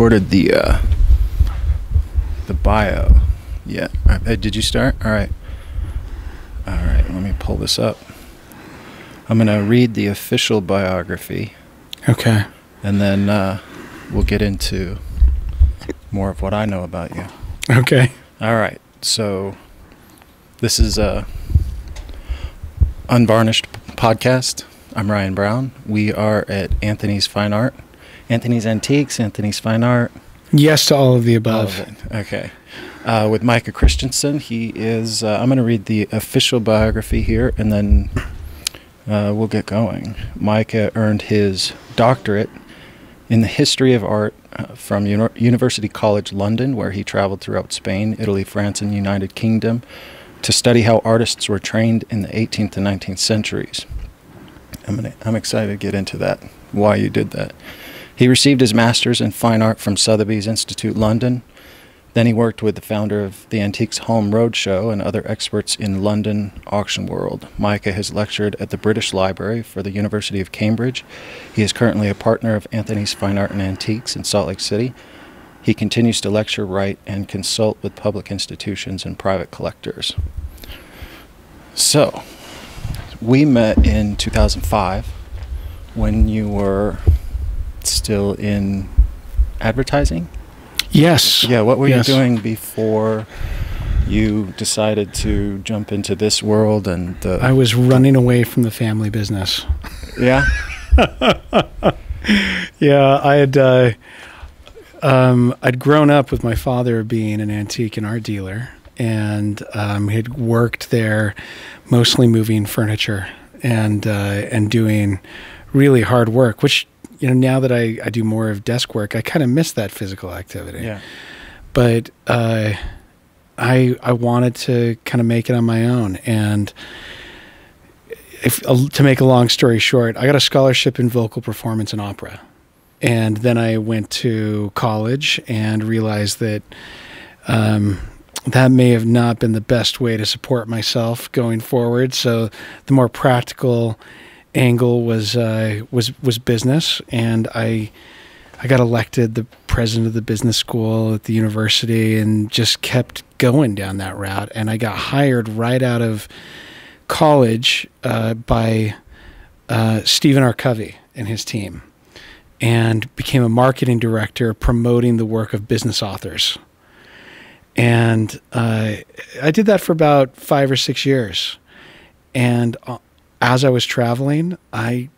recorded the uh, the bio yet. Uh, did you start? All right. All right. Let me pull this up. I'm gonna read the official biography, Okay. and then uh, we'll get into more of what I know about you. Okay. All right. So this is a unvarnished podcast. I'm Ryan Brown. We are at Anthony's Fine Art, Anthony's Antiques, Anthony's Fine Art. Yes to all of the above. of. Okay. Uh, with Micah Christensen, he is. Uh, I'm going to read the official biography here, and then uh, we'll get going. Micah earned his doctorate in the history of art uh, from Uni- University College London, where he traveled throughout Spain, Italy, France, and the United Kingdom to study how artists were trained in the 18th and 19th centuries. I'm, gonna, I'm excited to get into that, why you did that. He received his master's in fine art from Sotheby's Institute London. Then he worked with the founder of the Antiques Home Roadshow and other experts in London auction world. Micah has lectured at the British Library for the University of Cambridge. He is currently a partner of Anthony's Fine Art and Antiques in Salt Lake City. He continues to lecture, write, and consult with public institutions and private collectors. So, we met in 2005 when you were still in advertising. Yes. Yeah, what were Yes. you doing before you decided to jump into this world and the I was running away from the family business. Yeah. Yeah, I had uh, um, I'd grown up with my father being an antique and art dealer, and um, had worked there, mostly moving furniture and uh, and doing really hard work. Which you know now that I, I do more of desk work, I kind of miss that physical activity. Yeah. but uh, I I wanted to kind of make it on my own, and if uh, to make a long story short, I got a scholarship in vocal performance and opera, and then I went to college and realized that um, that may have not been the best way to support myself going forward. So the more practical angle was uh, was was business, and I. I got elected the president of the business school at the university and just kept going down that route. And I got hired right out of college uh, by uh, Stephen R. Covey and his team and became a marketing director promoting the work of business authors. And uh, I did that for about five or six years. And uh, as I was traveling, I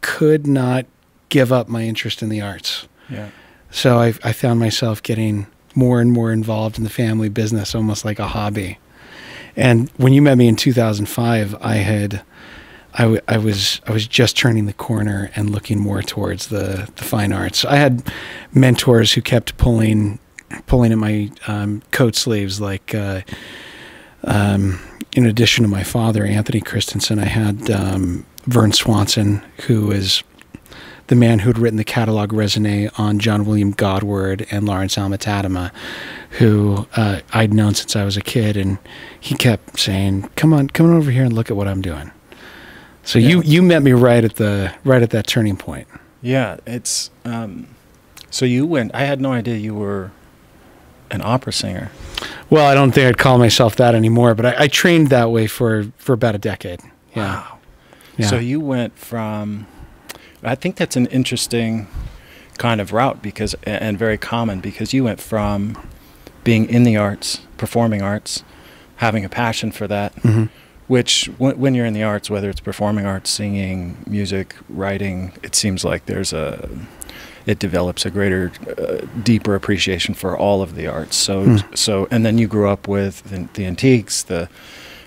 could not give up my interest in the arts. Yeah. So I, I found myself getting more and more involved in the family business, almost like a hobby. And when you met me in 2005, I had, I, w- I was, I was just turning the corner and looking more towards the, the fine arts. I had mentors who kept pulling, pulling at my um, coat sleeves, like, uh, um, in addition to my father, Anthony Christensen, I had um, Vern Swanson, who is the man who had written the catalog raisonné on John William Godward and Lawrence Alma-Tadema, who uh, I'd known since I was a kid, and he kept saying, "Come on, come on over here and look at what I'm doing." So you you met me right at the right at that turning point. Yeah, it's um so you went I had no idea you were an opera singer. Well, I don't think I'd call myself that anymore, but I, I trained that way for for about a decade. Yeah, Wow. yeah. So you went from I think that's an interesting kind of route because and very common because you went from being in the arts, performing arts, having a passion for that, Mhm. which when, when you're in the arts, whether it's performing arts, singing, music, writing, it seems like there's a it develops a greater, uh, deeper appreciation for all of the arts. So Hmm. so and then you grew up with the, the antiques, the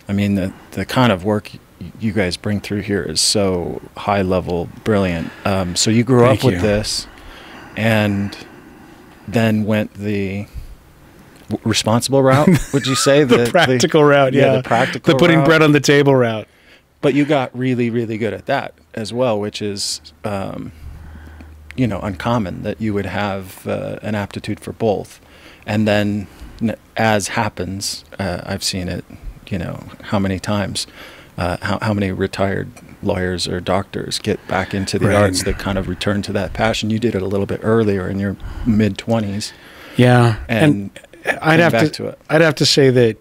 I mean the the kind of work you guys bring through here is so high level, brilliant. Um, so you grew Thank up with this, and then went the responsible route. Would you say the, practical route, yeah, the practical the putting route. bread on the table route. But you got really, really good at that as well, which is, um, you know, uncommon that you would have uh, an aptitude for both. And then, as happens, uh, I've seen it, you know, how many times. uh, how, how many retired lawyers or doctors get back into the Right. arts that kind of return to that passion. You did it a little bit earlier in your mid 20s Yeah, and, I'd have to, to it. I'd have to say that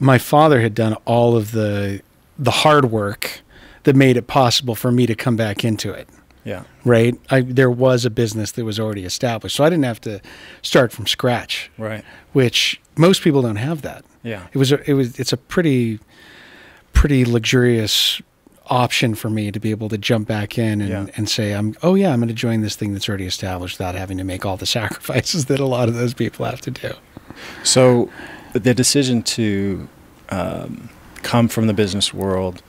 my father had done all of the the hard work that made it possible for me to come back into it. Yeah. Right? I, there was a business that was already established, so I didn't have to start from scratch, Right. which most people don't have that. Yeah. It was a, it was it's a pretty pretty luxurious option for me to be able to jump back in and, Yeah. and say I'm oh yeah I'm going to join this thing that's already established without having to make all the sacrifices that a lot of those people have to do. So, the decision to um, come from the business world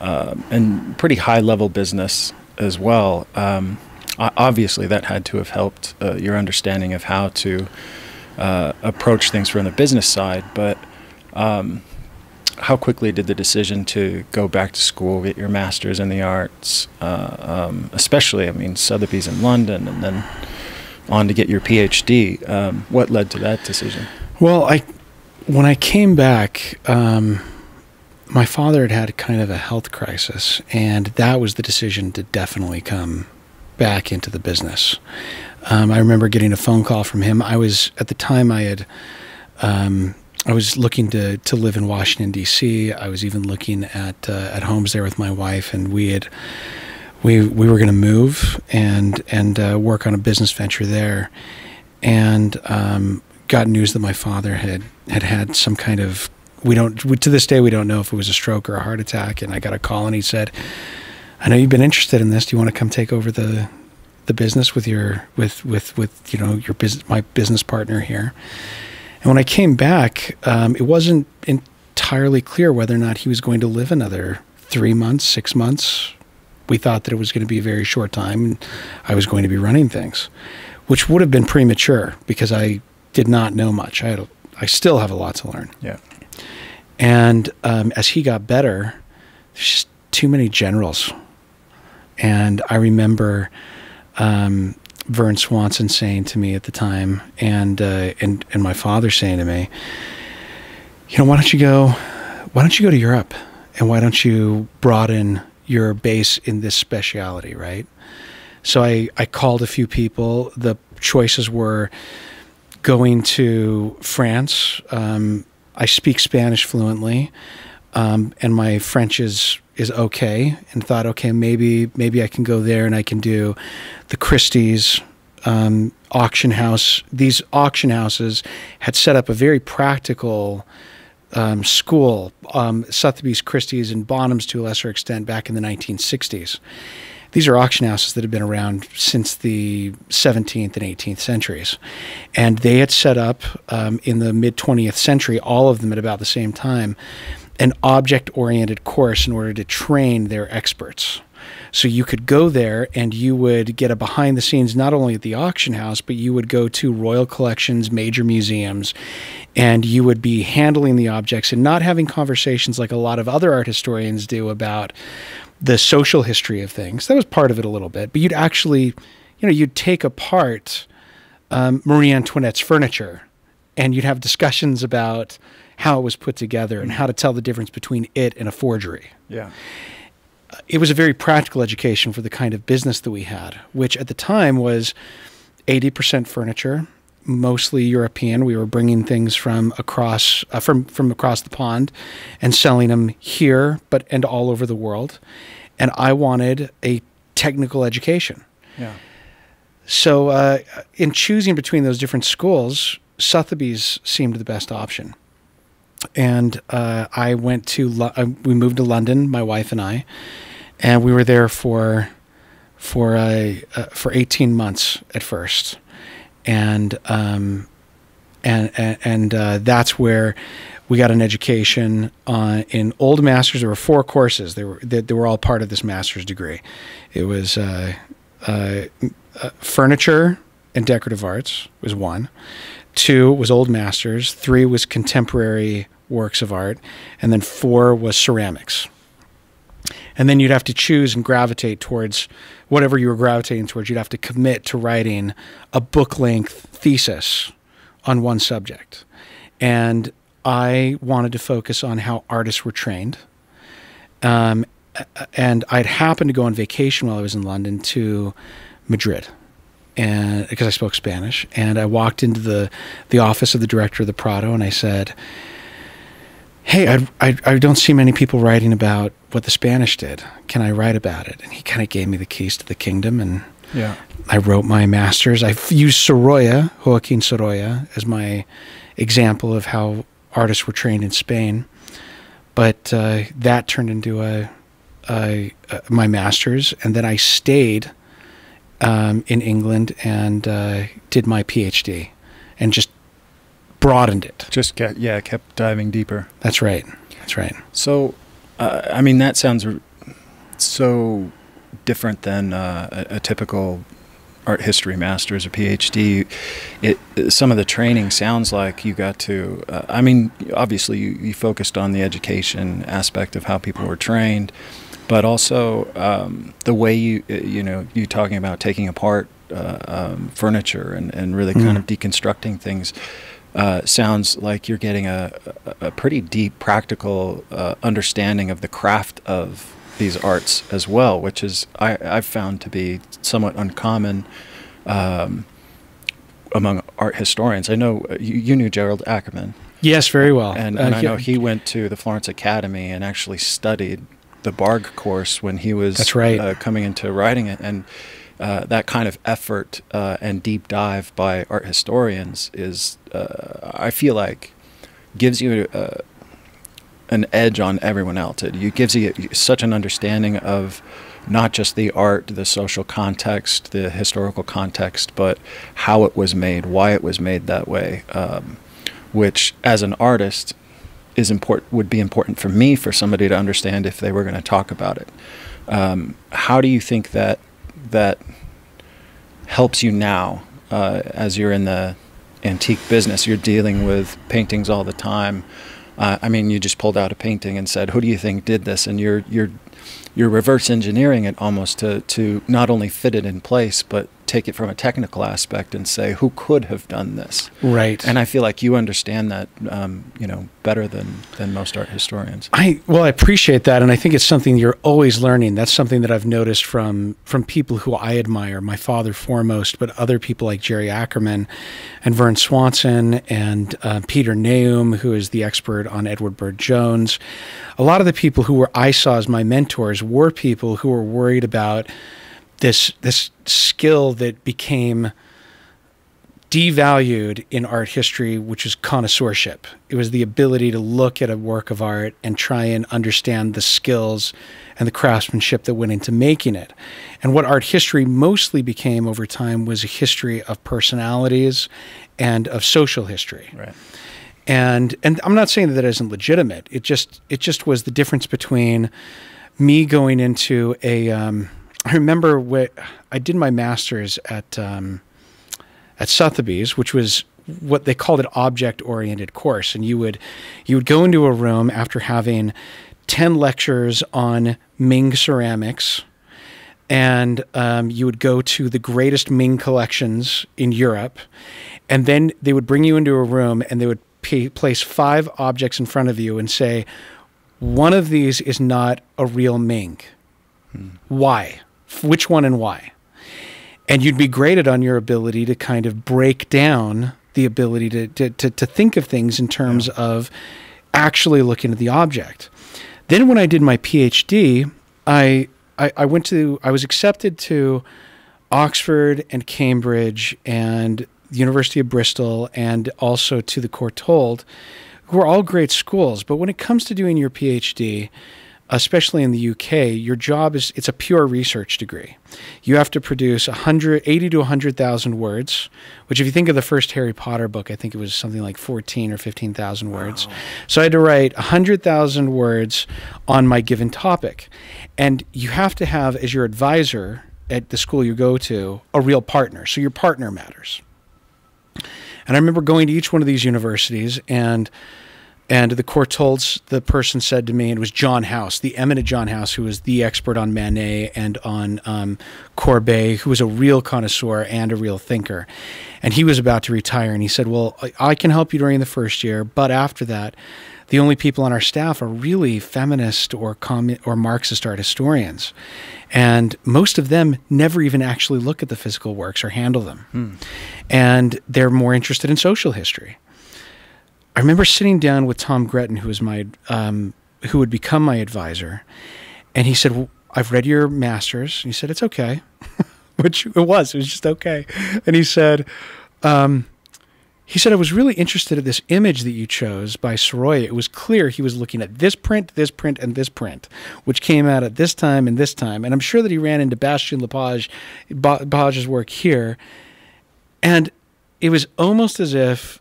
um, and pretty high level business as well, um, obviously that had to have helped uh, your understanding of how to uh, approach things from the business side. But um, how quickly did the decision to go back to school, get your master's in the arts, uh, um, especially, I mean, Sotheby's in London, and then on to get your PhD? Um, what led to that decision? Well, I when I came back, um, my father had had kind of a health crisis, and that was the decision to definitely come back into the business. Um, I remember getting a phone call from him. I was at the time I had. Um, I was looking to, to live in Washington D.C. I was even looking at uh, at homes there with my wife, and we had we we were going to move and and uh, work on a business venture there, and um, got news that my father had had had some kind of we don't we, to this day we don't know if it was a stroke or a heart attack, and I got a call and he said, "I know you've been interested in this. Do you want to come take over the the business with your with with with you know your business my business partner here?" And when I came back, um, it wasn't entirely clear whether or not he was going to live another three months, six months. We thought that it was going to be a very short time, and I was going to be running things, which would have been premature because I did not know much. I had, a, I still have a lot to learn. Yeah. And um, as he got better, there's just too many generals. And I remember um, Vern Swanson saying to me at the time, and uh, and and my father saying to me, you know, why don't you go, why don't you go to Europe, and why don't you broaden your base in this specialty, right? So I I called a few people. The choices were going to France. Um, I speak Spanish fluently, um, and my French is is okay. And thought, okay, maybe maybe I can go there and I can do the Christie's um, auction house. These auction houses had set up a very practical um, school, um, Sotheby's, Christie's, and Bonhams to a lesser extent back in the 1960s. These are auction houses that have been around since the 17th and 18th centuries. And they had set up um, in the mid 20th century, all of them at about the same time, an object oriented course in order to train their experts. So you could go there and you would get a behind the scenes not only at the auction house, but you would go to royal collections, major museums, and you would be handling the objects and not having conversations like a lot of other art historians do about the social history of things. That was part of it a little bit, but you'd actually, you know, you'd take apart um, Marie Antoinette's furniture and you'd have discussions about how it was put together and how to tell the difference between it and a forgery Yeah. it was a very practical education for the kind of business that we had, which at the time was 80% furniture, mostly European. We were bringing things from across uh, from from across the pond and selling them here, but and all over the world. And I wanted a technical education. Yeah. So, uh, in choosing between those different schools, Sotheby's seemed the best option. And uh, I went to Lo- uh, we moved to London, my wife and I, and we were there for for uh, uh, for eighteen months at first, and um, and and, uh, that's where we got an education on in old masters. There were four courses. They were they, they were all part of this master's degree. It was uh, uh, uh, furniture and decorative arts was one. Two was old masters. Three was contemporary works of art, and then four was ceramics. And then you'd have to choose and gravitate towards whatever you were gravitating towards. You'd have to commit to writing a book length thesis on one subject. And I wanted to focus on how artists were trained Um, and I'd happened to go on vacation while I was in London to Madrid, and because I spoke Spanish, and I walked into the the office of the director of the Prado, and I said, "Hey, I, I, I don't see many people writing about what the Spanish did. Can I write about it?" And he kind of gave me the keys to the kingdom, and Yeah. I wrote my master's. I used Sorolla, Joaquin Sorolla, as my example of how artists were trained in Spain. But uh, that turned into a, a, a my master's, and then I stayed um, in England and uh, did my PhD, and just broadened it. Just get yeah, kept diving deeper. That's right. That's right. So, uh, I mean, that sounds so different than uh, a, a typical art history master's or PhD. It some of the training sounds like you got to. Uh, I mean, obviously you, you focused on the education aspect of how people were trained, but also um, the way you uh, you know you talking about taking apart uh, um, furniture and and really kind Mm. of deconstructing things. Uh, sounds like you're getting a, a, pretty deep practical uh, understanding of the craft of these arts as well, which is I, I've found to be somewhat uncommon um, among art historians. I know uh, you, you knew Gerald Ackerman, Yes, very well. and, Uh, I know he went to the Florence Academy and actually studied the Bargue course when he was That's right. uh, coming into writing it. And uh, that kind of effort uh, and deep dive by art historians is, uh, I feel like, gives you uh, an edge on everyone else. It, it gives you such an understanding of not just the art, the social context, the historical context, but how it was made, why it was made that way. Um, which, as an artist, is important. Would be important for me for somebody to understand if they were going to talk about it. Um, how do you think that that helps you now uh, as you're in the antique business? You're dealing with paintings all the time. Uh, I mean, you just pulled out a painting and said, "Who do you think did this?" And you're you're you're reverse engineering it almost to to not only fit it in place, but take it from a technical aspect and say, "Who could have done this?" right. And I feel like you understand that, um, you know, better than than most art historians. I well, I appreciate that, and I think it's something you're always learning. That's something that I've noticed from from people who I admire, my father foremost, but other people like Jerry Ackerman, and Vern Swanson, and uh, Peter Nahum who is the expert on Edward Burne-Jones. A lot of the people who were I saw as my mentors were people who were worried about this this skill that became devalued in art history, which is connoisseurship. It was the ability to look at a work of art and try and understand the skills and the craftsmanship that went into making it. And what art history mostly became over time was a history of personalities and of social history Right. and and I'm not saying that that isn't legitimate. It just it just was the difference between me going into a. Um, I remember what I did my master's at um, at Sotheby's, which was what they called an object oriented course, and you would you would go into a room after having ten lectures on Ming ceramics and um, you would go to the greatest Ming collections in Europe, and then they would bring you into a room and they would p- place five objects in front of you and say, "One of these is not a real Ming. Why? Which one and why?" And you'd be graded on your ability to kind of break down the ability to to to, to think of things in terms of actually looking at the object. Then when I did my PhD, I, I I went to I was accepted to Oxford and Cambridge and the University of Bristol and also to the Courtauld, who are all great schools. But when it comes to doing your PhD, especially in the UK, your job is it's a pure research degree. You have to produce 180 to 100,000 words, which if you think of the first Harry Potter book, I think it was something like 14 or 15,000 words. So I had to write 100,000 words on my given topic. And you have to have as your advisor at the school you go to a real partner. So your partner matters. And I remember going to each one of these universities and and the Courtaulds, the person said to me, and it was John House, the eminent John House, who was the expert on Manet and on um, Courbet, who was a real connoisseur and a real thinker. And he was about to retire, and he said, "Well, I, can help you during the first year, but after that, the only people on our staff are really feminist or commun- or Marxist art historians, and most of them never even actually look at the physical works or handle them, and they're more interested in social history. I remember sitting down with Tom Gretton, who was my um, who would become my advisor, and he said, well, "I've read your masters." And he said, "It's okay," which it was. It was just okay. And he said, um, "He said I was really interested in this image that you chose by Sorolla. It was clear he was looking at this print, this print, and this print, which came out at this time and this time. And I'm sure that he ran into Bastien Lepage, Lepage's work here, and it was almost as if."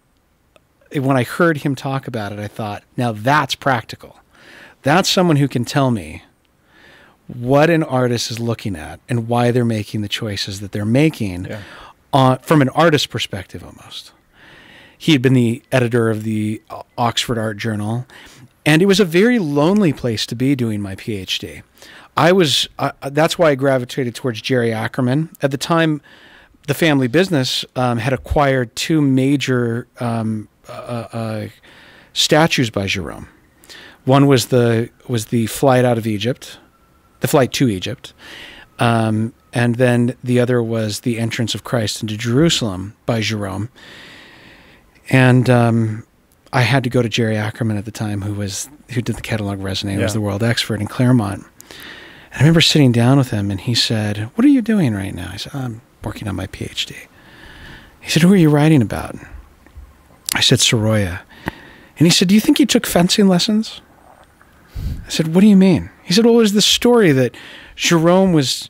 When I heard him talk about it, I thought, now that's practical. That's someone who can tell me what an artist is looking at and why they're making the choices that they're making Yeah. uh, from an artist perspective almost. He had been the editor of the Oxford Art Journal, and it was a very lonely place to be doing my PhD. I was uh, that's why I gravitated towards Jerry Ackerman. At the time, the family business um, had acquired two major um, uh, uh, statues by Jerome. One was the was the flight out of Egypt, the flight to Egypt, um, and then the other was the entrance of Christ into Jerusalem by Jerome. And um, I had to go to Jerry Ackerman at the time, who was who did the catalog raisonné, was the world expert in Claremont. And I remember sitting down with him, and he said, "What are you doing right now?" I said, "I'm working on my PhD." He said, "Who are you writing about?" I said, Sorolla. And he said, "Do you think you took fencing lessons?" I said, "What do you mean?" He said, "Well, it was the story that Jerome was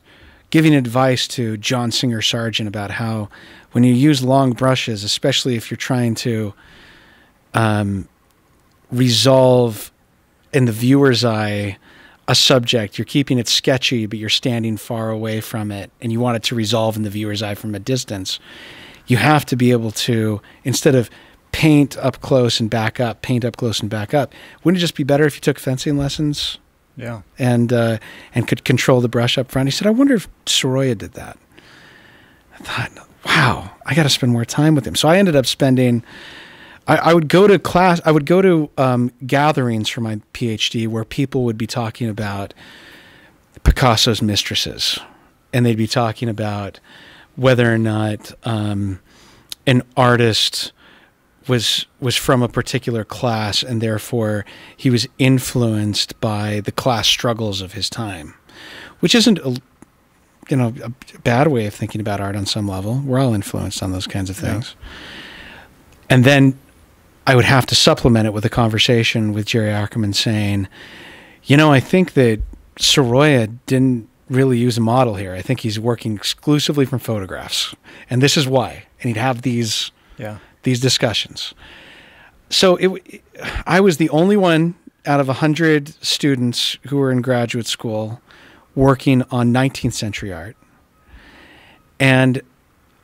giving advice to John Singer Sargent about how when you use long brushes, especially if you're trying to um, resolve in the viewer's eye a subject, you're keeping it sketchy, but you're standing far away from it, and you want it to resolve in the viewer's eye from a distance. You have to be able to, instead of paint up close and back up, paint up close and back up. Wouldn't it just be better if you took fencing lessons Yeah. and uh, and could control the brush up front. He said, "I wonder if Sorolla did that." I thought, "Wow, I got to spend more time with him." So I ended up spending. I, I would go to class. I would go to um, gatherings for my PhD where people would be talking about Picasso's mistresses, and they'd be talking about whether or not um, an artist was was from a particular class and therefore he was influenced by the class struggles of his time which isn't a you know a bad way of thinking about art on some level. We're all influenced on those kinds of Yeah. things. And then i would have to supplement it with a conversation with jerry ackerman saying you know i think that sorolla didn't really use a model here. I think he's working exclusively from photographs. And this is why. And he'd have these Yeah. These discussions. So it, I was the only one out of 100 students who were in graduate school working on 19th century art. And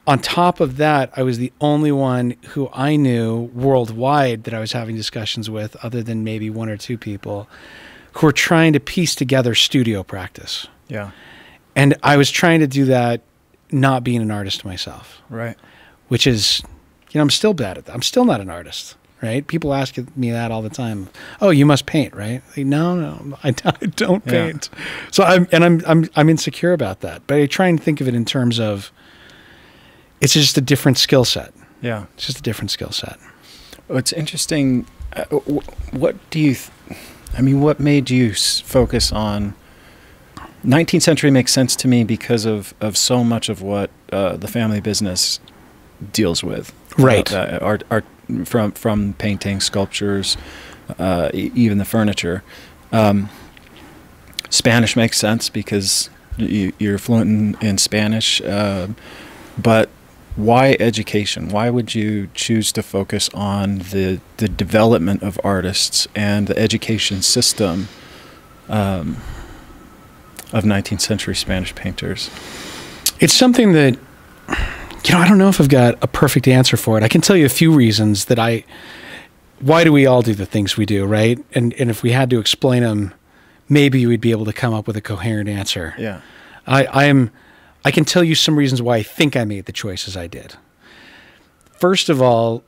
on top of that, I was the only one who I knew worldwide that I was having discussions with, other than maybe one or two people, who were trying to piece together studio practice. Yeah. And I was trying to do that not being an artist myself Right. which is, you know, I'm still bad at that. I'm still not an artist, right? People ask me that all the time. Oh, you must paint, right? Like, no, no, I, I don't Yeah. paint. So I'm, and I'm, I'm, I'm insecure about that. But I try and think of it in terms of, it's just a different skill set. Yeah. It's just a different skill set. Well, it's interesting. Uh, what do you? Th- I mean, what made you s- focus on? 19th century makes sense to me because of of so much of what uh, the family business deals with. Right. Uh, art, art from from painting, sculptures, uh, e- even the furniture. Um, Spanish makes sense because you, you're fluent in, in Spanish, uh, but why education? Why would you choose to focus on the the development of artists and the education system um, of 19th century Spanish painters? It's something that, you know, I don't know if I've got a perfect answer for it. I can tell you a few reasons that I, why do we all do the things we do, right? And, and if we had to explain them, maybe we'd be able to come up with a coherent answer. Yeah. I, I am I can tell you some reasons why I think I made the choices I did. First of all,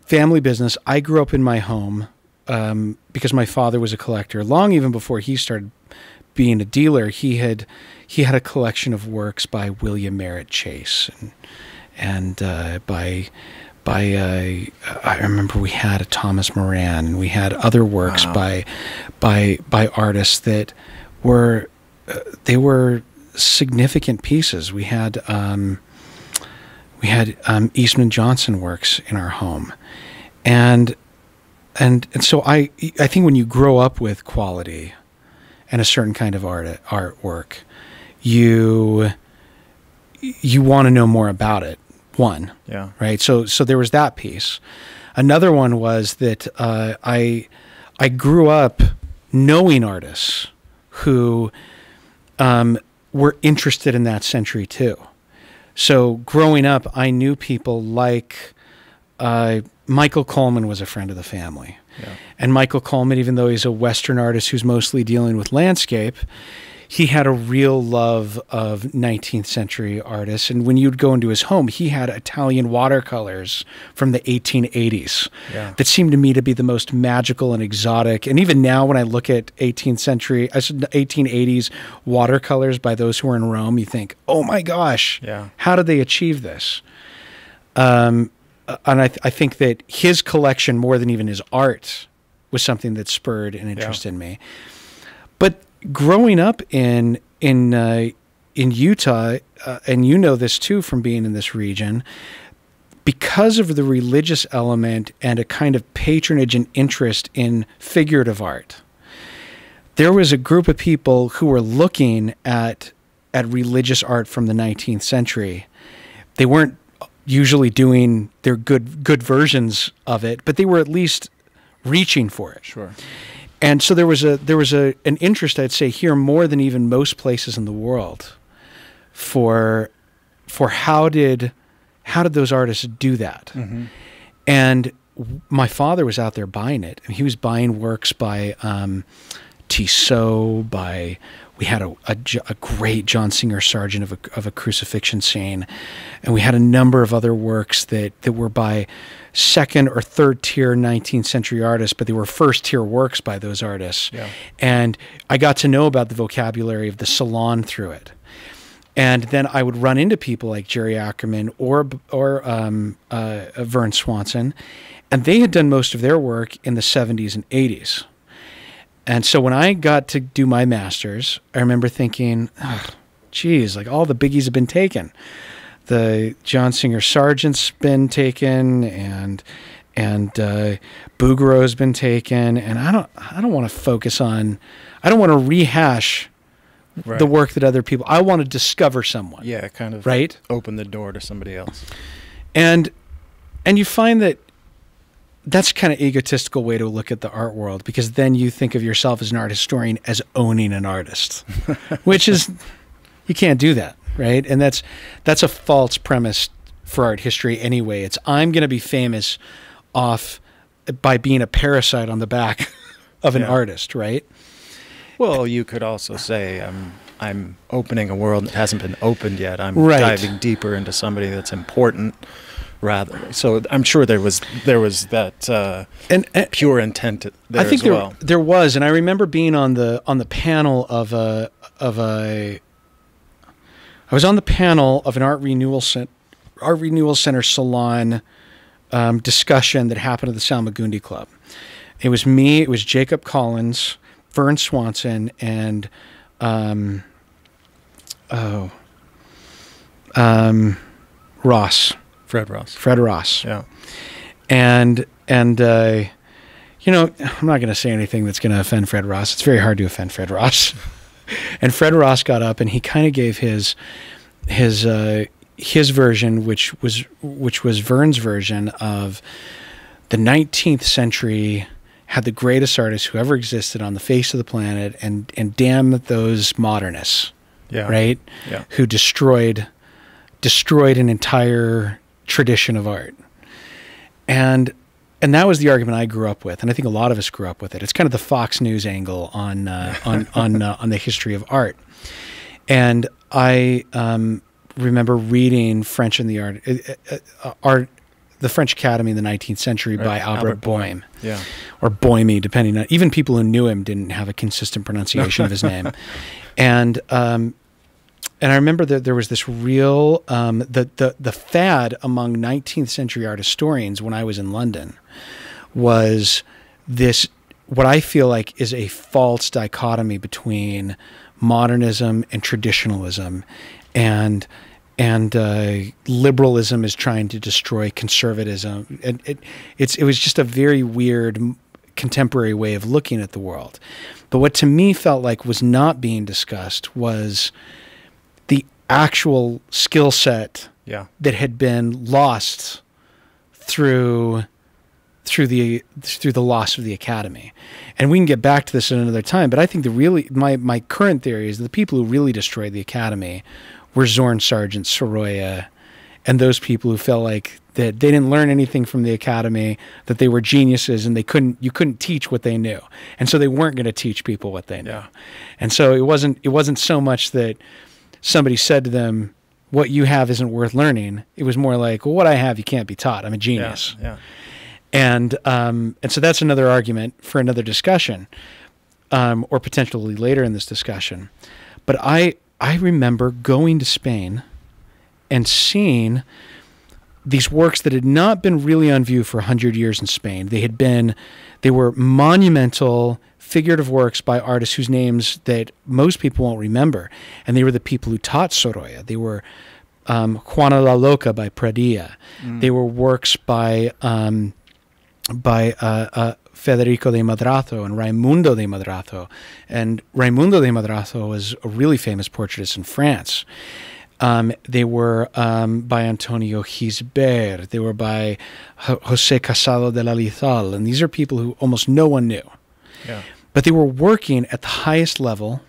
family business. I grew up in my home um, because my father was a collector long even before he started being a dealer. He had he had a collection of works by William Merritt Chase and and uh, by by uh, I remember we had a Thomas Moran and we had other works Wow. by by by artists that were uh, they were significant pieces. We had um, we had um, Eastman Johnson works in our home, and and and so I I think when you grow up with quality and a certain kind of art artwork, you you want to know more about it. One, Yeah. right? So so there was that piece. Another one was that uh, I I grew up knowing artists who um, were interested in that century too. So growing up, I knew people like uh, Michael Coleman was a friend of the family. Yeah. And Michael Coleman, even though he's a Western artist who's mostly dealing with landscape, he had a real love of 19th century artists. And when you'd go into his home, he had Italian watercolors from the 1880s Yeah. that seemed to me to be the most magical and exotic. And even now, when I look at 18th century, I said 1880s watercolors by those who were in Rome, you think, oh my gosh, Yeah. how did they achieve this? Um, uh, and I, th- I think that his collection, more than even his art, was something that spurred an interest in me. But growing up in in uh, in Utah, uh, and you know this too from being in this region, because of the religious element and a kind of patronage and interest in figurative art, there was a group of people who were looking at at religious art from the 19th century. They weren't usually doing their good good versions of it, but they were at least reaching for it. Sure. And so there was a there was a an interest I'd say here more than even most places in the world for for how did how did those artists do that? And my father was out there buying it. He was buying works by um, Tissot, by we had a, a, a great John Singer Sargent of a, of a crucifixion scene, and we had a number of other works that that were by second or third tier 19th century artists, but they were first tier works by those artists. Yeah. And I got to know about the vocabulary of the salon through it. And then I would run into people like Jerry Ackerman or or um, uh, Vern Swanson, and they had done most of their work in the 70s and 80s. And so when I got to do my masters, I remember thinking, oh, geez, like all the biggies have been taken. The John Singer Sargent's been taken, and and uh, Bouguereau's been taken, and I don't I don't want to focus on, I don't want to rehash Right. the work that other people. I want to discover someone, Yeah, kind of right? open the door to somebody else. and and you find that that's kind of egotistical way to look at the art world because then you think of yourself as an art historian as owning an artist which is you can't do that right and that's that's a false premise for art history anyway it's i'm going to be famous off by being a parasite on the back of an Yeah. artist right Well, you could also say I'm I'm opening a world that hasn't been opened yet. I'm Right. diving deeper into somebody that's important rather. So I'm sure there was there was that uh, and, and pure intent there I think there well. there was, and I remember being on the on the panel of a of a. I was on the panel of an art renewal cent, art renewal center salon um, discussion that happened at the Salmagundi Club. It was me. It was Jacob Collins, Vern Swanson, and um, oh, um, Ross, Fred Ross. Fred Ross Yeah. and and uh, you know I'm not going to say anything that's going to offend Fred Ross. It's very hard to offend Fred Ross. and Fred Ross got up and he kind of gave his his uh, his version, which was which was Vern's version of the 19th century had the greatest artists who ever existed on the face of the planet, and and damn those modernists, Yeah. right? Yeah. who destroyed destroyed an entire tradition of art. And and that was the argument I grew up with, and I think a lot of us grew up with it. It's kind of the Fox News angle on uh, on on uh, on the history of art. And I um, remember reading French in the art uh, uh, art the French Academy in the 19th century Right, by Albert, Albert Boime Yeah. or Boime, depending on even people who knew him didn't have a consistent pronunciation of his name. And um, and I remember that there was this real um, the the the fad among 19th century art historians when I was in London was this what I feel like is a false dichotomy between modernism and traditionalism, and and uh, liberalism is trying to destroy conservatism. And it it's it was just a very weird contemporary way of looking at the world. But what to me felt like was not being discussed was actual skill set Yeah. that had been lost through through the through the loss of the academy and we can get back to this at another time but i think the really my my current theory is that the people who really destroyed the academy were zorn sargent sorolla and those people who felt like that they didn't learn anything from the academy that they were geniuses and they couldn't you couldn't teach what they knew and so they weren't going to teach people what they knew Yeah. and so it wasn't it wasn't so much that somebody said to them what you have isn't worth learning it was more like well what i have you can't be taught i'm a Yeah. genius Yeah. and um, and so that's another argument for another discussion, um, or potentially later in this discussion. But I I remember going to Spain and seeing these works that had not been really on view for hundred years in Spain. They had been they were monumental figurative works by artists whose names that most people won't remember, and they were the people who taught Sorolla. They were um, Juana la Loca by Pradilla. They were works by um, by uh, uh, Federico de Madrazo and Raimundo de Madrazo. And Raimundo de Madrazo was a really famous portraitist in France. Um, they were um, by Antonio Gisbert. They were by Jose Casado del Alisal. And these are people who almost no one knew. Yeah. But they were working at the highest level,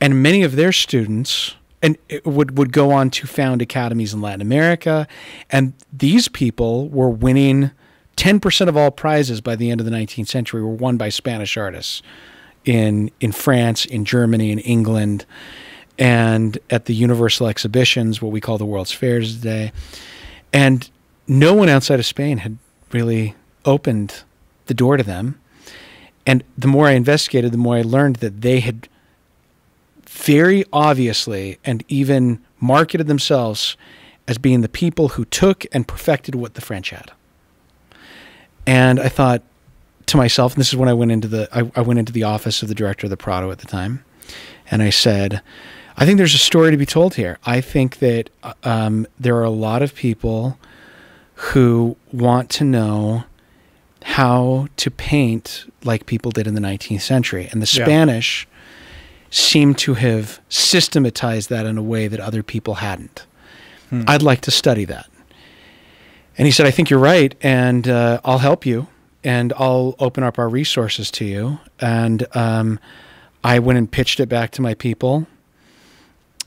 and many of their students and would would go on to found academies in Latin America, and these people were winning ten percent of all prizes by the end of the 19th century were won by Spanish artists in in France, in Germany, in England, and at the Universal exhibitions, what we call the World's Fairs today, and no one outside of Spain had really opened the door to them. And the more I investigated, the more I learned that they had very obviously and even marketed themselves as being the people who took and perfected what the French had. And I thought to myself, and this is when I went into the I, I went into the office of the director of the Prado at the time, and I said, I think there's a story to be told here. I think that uh, um, there are a lot of people who want to know how to paint like people did in the 19th century, and the Yeah. Spanish seem to have systematized that in a way that other people hadn't. Hmm. I'd like to study that. And he said, I think you're right, and uh, I'll help you, and I'll open up our resources to you. And um, I went and pitched it back to my people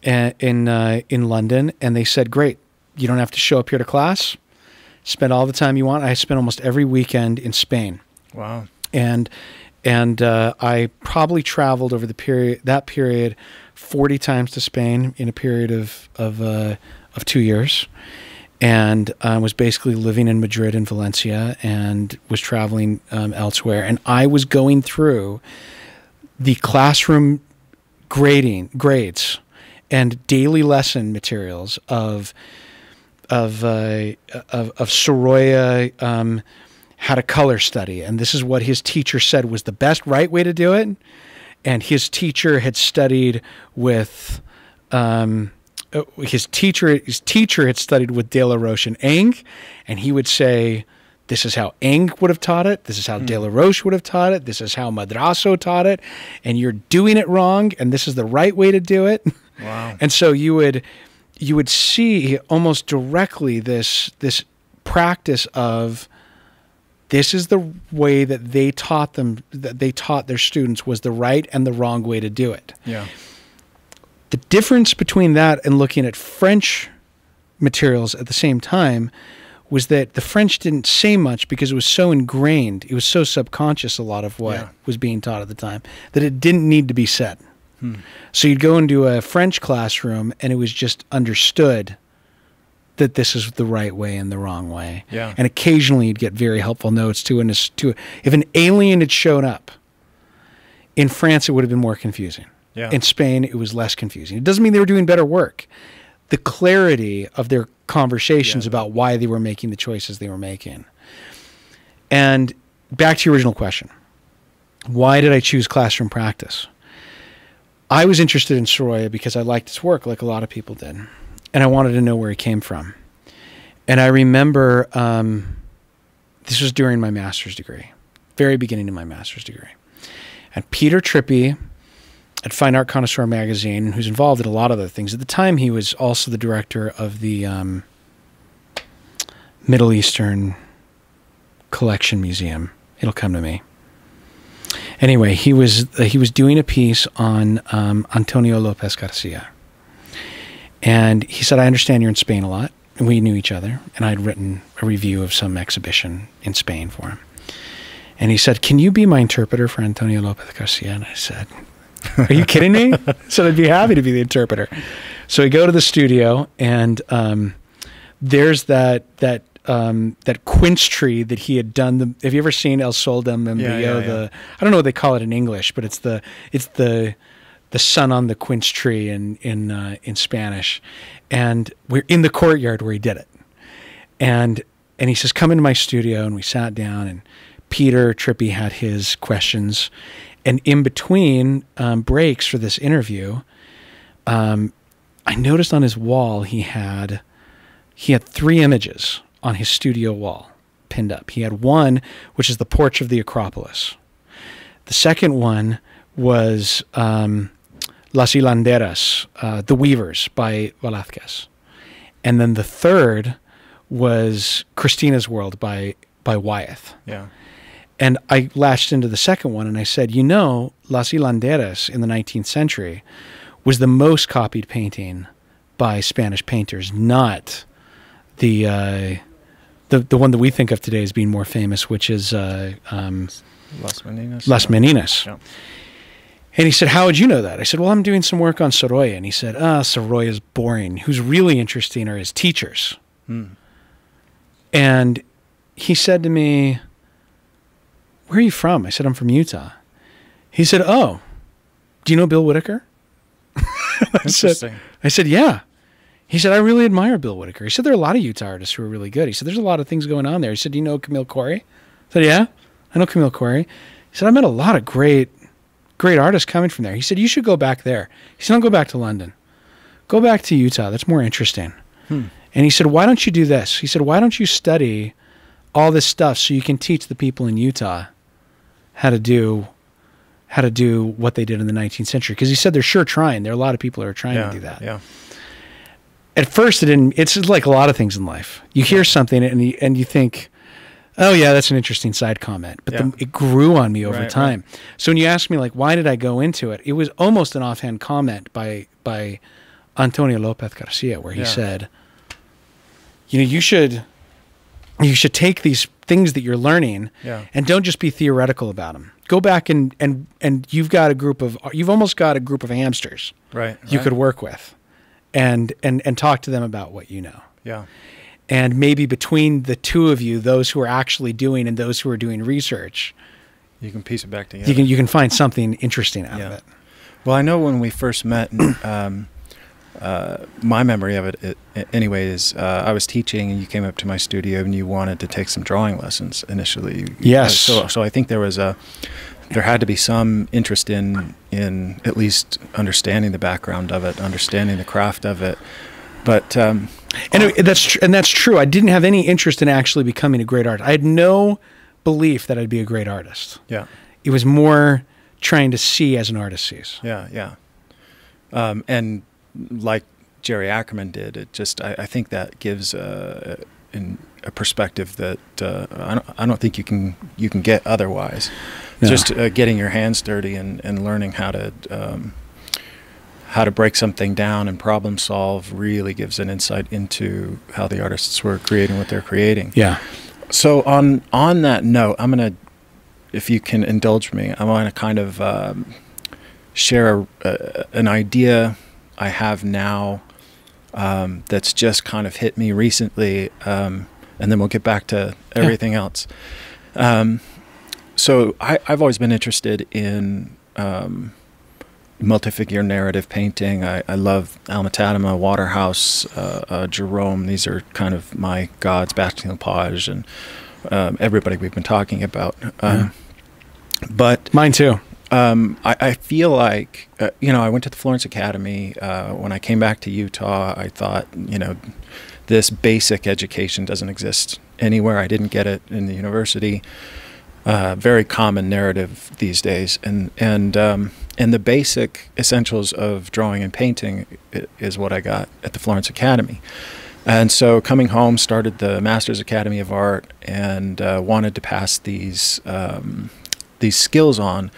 uh, in uh, in London, and they said, "Great, you don't have to show up here to class. Spend all the time you want." I spent almost every weekend in Spain Wow. and and uh, I probably traveled over the period that period forty times to Spain in a period of of uh, of two years, and I was basically living in Madrid and Valencia, and was traveling um, elsewhere, and I was going through the classroom grading grades and daily lesson materials of of uh, of, of Sorolla um, had a color study, and this is what his teacher said was the best right way to do it. And his teacher had studied with um, uh, his teacher. His teacher had studied with Delaroche and Ingres, and he would say. This is how Ingres would have taught it. This is how Delaroche would have taught it. This is how Madrazo taught it. And you're doing it wrong, and this is the right way to do it. Wow. And so you would you would see almost directly this this practice of this is the way that they taught them that they taught their students was the right and the wrong way to do it. Yeah. The difference between that and looking at French materials at the same time was that the French didn't say much because it was so ingrained, it was so subconscious a lot of what Yeah. was being taught at the time that it didn't need to be said. Hmm. So you'd go into a French classroom and it was just understood that this is the right way and the wrong way. Yeah. And occasionally you'd get very helpful notes to an to if an alien had shown up in France it would have been more confusing. Yeah. In Spain it was less confusing. It doesn't mean they were doing better work. The clarity of their conversations Yeah. about why they were making the choices they were making. And back to your original question. Why did I choose classroom practice? I was interested in Sorolla because I liked his work, like a lot of people did, and I wanted to know where he came from. And I remember um, this was during my master's degree, very beginning of my master's degree. And Peter Trippi at Fine Art Connoisseur magazine, who's involved in a lot of other things. At the time, he was also the director of the um, Middle Eastern Collection Museum. It'll come to me. Anyway, he was uh, he was doing a piece on um, Antonio Lopez Garcia, and he said, "I understand you're in Spain a lot." And we knew each other, and I'd written a review of some exhibition in Spain for him. And he said, "Can you be my interpreter for Antonio Lopez Garcia?" And I said, "Are you kidding me?" so "I'd be happy to be the interpreter." So we go to the studio, and um, there's that that um, that quince tree that he had done. The have you ever seen El Sol Membrillo? Yeah, yeah, yeah. The I don't know what they call it in English, but it's the it's the the sun on the quince tree in in uh, in Spanish, and we're in the courtyard where he did it, and and he says, "Come into my studio," and we sat down, and Peter Trippi had his questions, and in between um, breaks for this interview, um, I noticed on his wall he had he had three images on his studio wall pinned up. He had one, which is the porch of the Acropolis. The second one was um, Las Hilanderas, uh, The Weavers by Velázquez. And then the third was Christina's World by, by Wyeth. Yeah. And I latched into the second one and I said, you know, Las Hilanderas in the 19th century was the most copied painting by Spanish painters, not the uh, the the one that we think of today as being more famous, which is uh, um, Las Meninas. Las Meninas. Yeah. And he said, "How would you know that?" I said, "Well, I'm doing some work on Sorolla." And he said, "Ah, Sorolla's boring. Who's really interesting are his teachers." Hmm. And he said to me, Where are you from? I said, I'm from Utah. He said, Oh, do you know Bill Whitaker? I said, Interesting. I said, Yeah. He said, I really admire Bill Whitaker. He said, There are a lot of Utah artists who are really good. He said, There's a lot of things going on there. He said, Do you know Camille Corey? I said, Yeah, I know Camille Corey. He said, I met a lot of great, great artists coming from there. He said, You should go back there. He said, Don't go back to London. Go back to Utah. That's more interesting. Hmm. And he said, Why don't you do this? He said, Why don't you study all this stuff so you can teach the people in Utah how to do how to do what they did in the 19th century? Because he said they're sure trying. There are a lot of people who are trying yeah. to do that. Yeah. At first, it didn't. It's like a lot of things in life. You hear something and you, and you think, "Oh yeah, that's an interesting side comment," but Yeah. the, it grew on me over Right, right. time. So when you ask me like, why did I go into it? It was almost an offhand comment by by Antonio Lopez Garcia, where he Yeah. said, "You know, you should you should take these things that you're learning Yeah. and don't just be theoretical about them. Go back and and and you've got a group of you've almost got a group of hamsters Right. you right. could work with, and and and talk to them about what you know." Yeah. and maybe between the two of you, those who are actually doing and those who are doing research, You can piece it back together. you can you can find something interesting out of it. Well, I know when we first met, um, uh, my memory of it, it anyway, is uh, I was teaching and you came up to my studio and you wanted to take some drawing lessons initially. Yes. Uh, so, so I think there was a, there had to be some interest in, in at least understanding the background of it, understanding the craft of it. But um, And it- that's tr- and that's true. I didn't have any interest in actually becoming a great artist. I had no belief that I'd be a great artist. yeah, It was more trying to see as an artist sees. yeah, yeah. Um, and like Jerry Ackerman did, it just I, I think that gives a, in a perspective that uh, I, don't, I don't think you can you can get otherwise. No. Just uh, getting your hands dirty and, and learning how to um, how to break something down and problem solve really gives an insight into how the artists were creating what they're creating. Yeah. So on on that note, I'm gonna, if you can indulge me, I want to kind of um, share a, a, an idea I have now um, that's just kind of hit me recently, um, and then we'll get back to everything yeah. else. Um, so I, have always been interested in um, multi-figure narrative painting. I, I love Alma Tadema, Waterhouse, uh, uh, Gérôme. These are kind of my gods, Bastien Lepage, and um, everybody we've been talking about. Um, But mine too. Um, I, I, feel like uh, you know I went to the Florence Academy. Uh, when I came back to Utah, I thought you know this basic education doesn't exist anywhere. I didn't get it in the university. Uh, very common narrative these days, and and um, and the basic essentials of drawing and painting is what I got at the Florence Academy. And so, coming home, started the Masters Academy of Art, and uh, wanted to pass these um, these skills on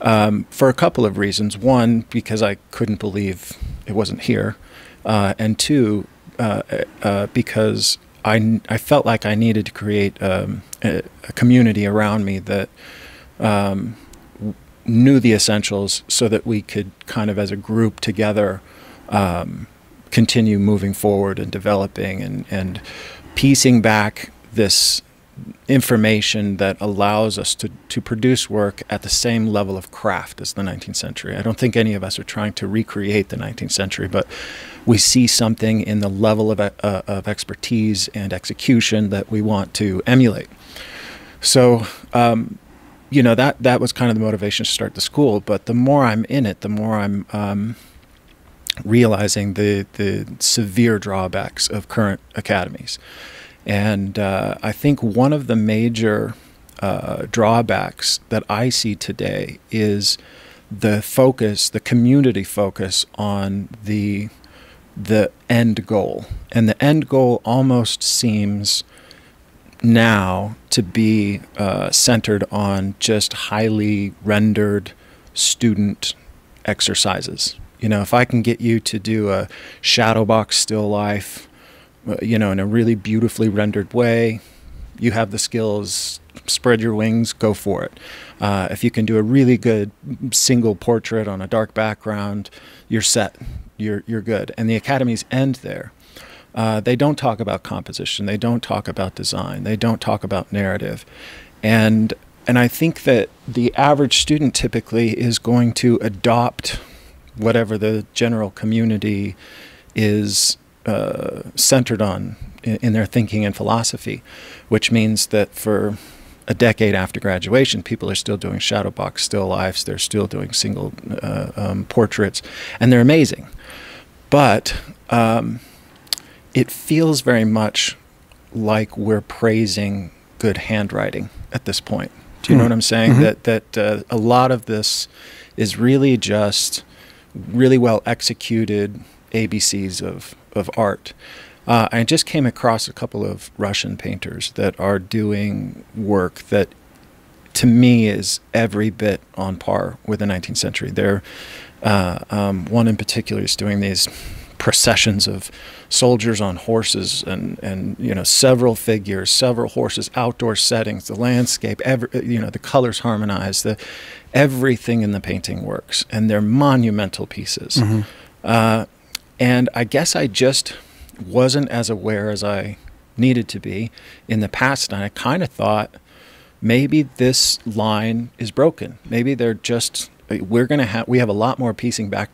um, for a couple of reasons. One, because I couldn't believe it wasn't here, uh, and two, uh, uh because I I felt like I needed to create um, a, a, community around me that um, knew the essentials so that we could kind of as a group together um, continue moving forward and developing and, and piecing back this information that allows us to, to produce work at the same level of craft as the 19th century. I don't think any of us are trying to recreate the 19th century, but we see something in the level of, uh, of expertise and execution that we want to emulate. So, um, you know that that was kind of the motivation to start the school. But the more I'm in it, the more I'm um, realizing the the severe drawbacks of current academies, and uh, I think one of the major uh, drawbacks that I see today is the focus, the community focus on the the end goal, and the end goal almost seems now to be uh, centered on just highly rendered student exercises. You know, if I can get you to do a shadow box still life, uh, you know, in a really beautifully rendered way, you have the skills, spread your wings, go for it. Uh, if you can do a really good single portrait on a dark background, you're set. You're, you're good. And the academies end there. Uh, they don't talk about composition. They don't talk about design. They don't talk about narrative, and and I think that the average student typically is going to adopt whatever the general community is uh, centered on in, in, their thinking and philosophy, which means that for a decade after graduation, people are still doing shadow box still lifes. They're still doing single uh, um, portraits, and they're amazing. But um, it feels very much like we're praising good handwriting at this point. Do you know hmm. what I'm saying? Mm-hmm. That that uh, a lot of this is really just really well executed ABCs of of art. Uh, I just came across a couple of Russian painters that are doing work that, to me, is every bit on par with the 19th century. They're uh, um, one in particular is doing these processions of soldiers on horses and and you know several figures several horses outdoor settings the landscape every, you know the colors harmonize, the everything in the painting works and they're monumental pieces mm-hmm. uh, and i guess i just wasn't as aware as i needed to be in the past and i kind of thought maybe this line is broken maybe they're just we're going to have we have a lot more piecing back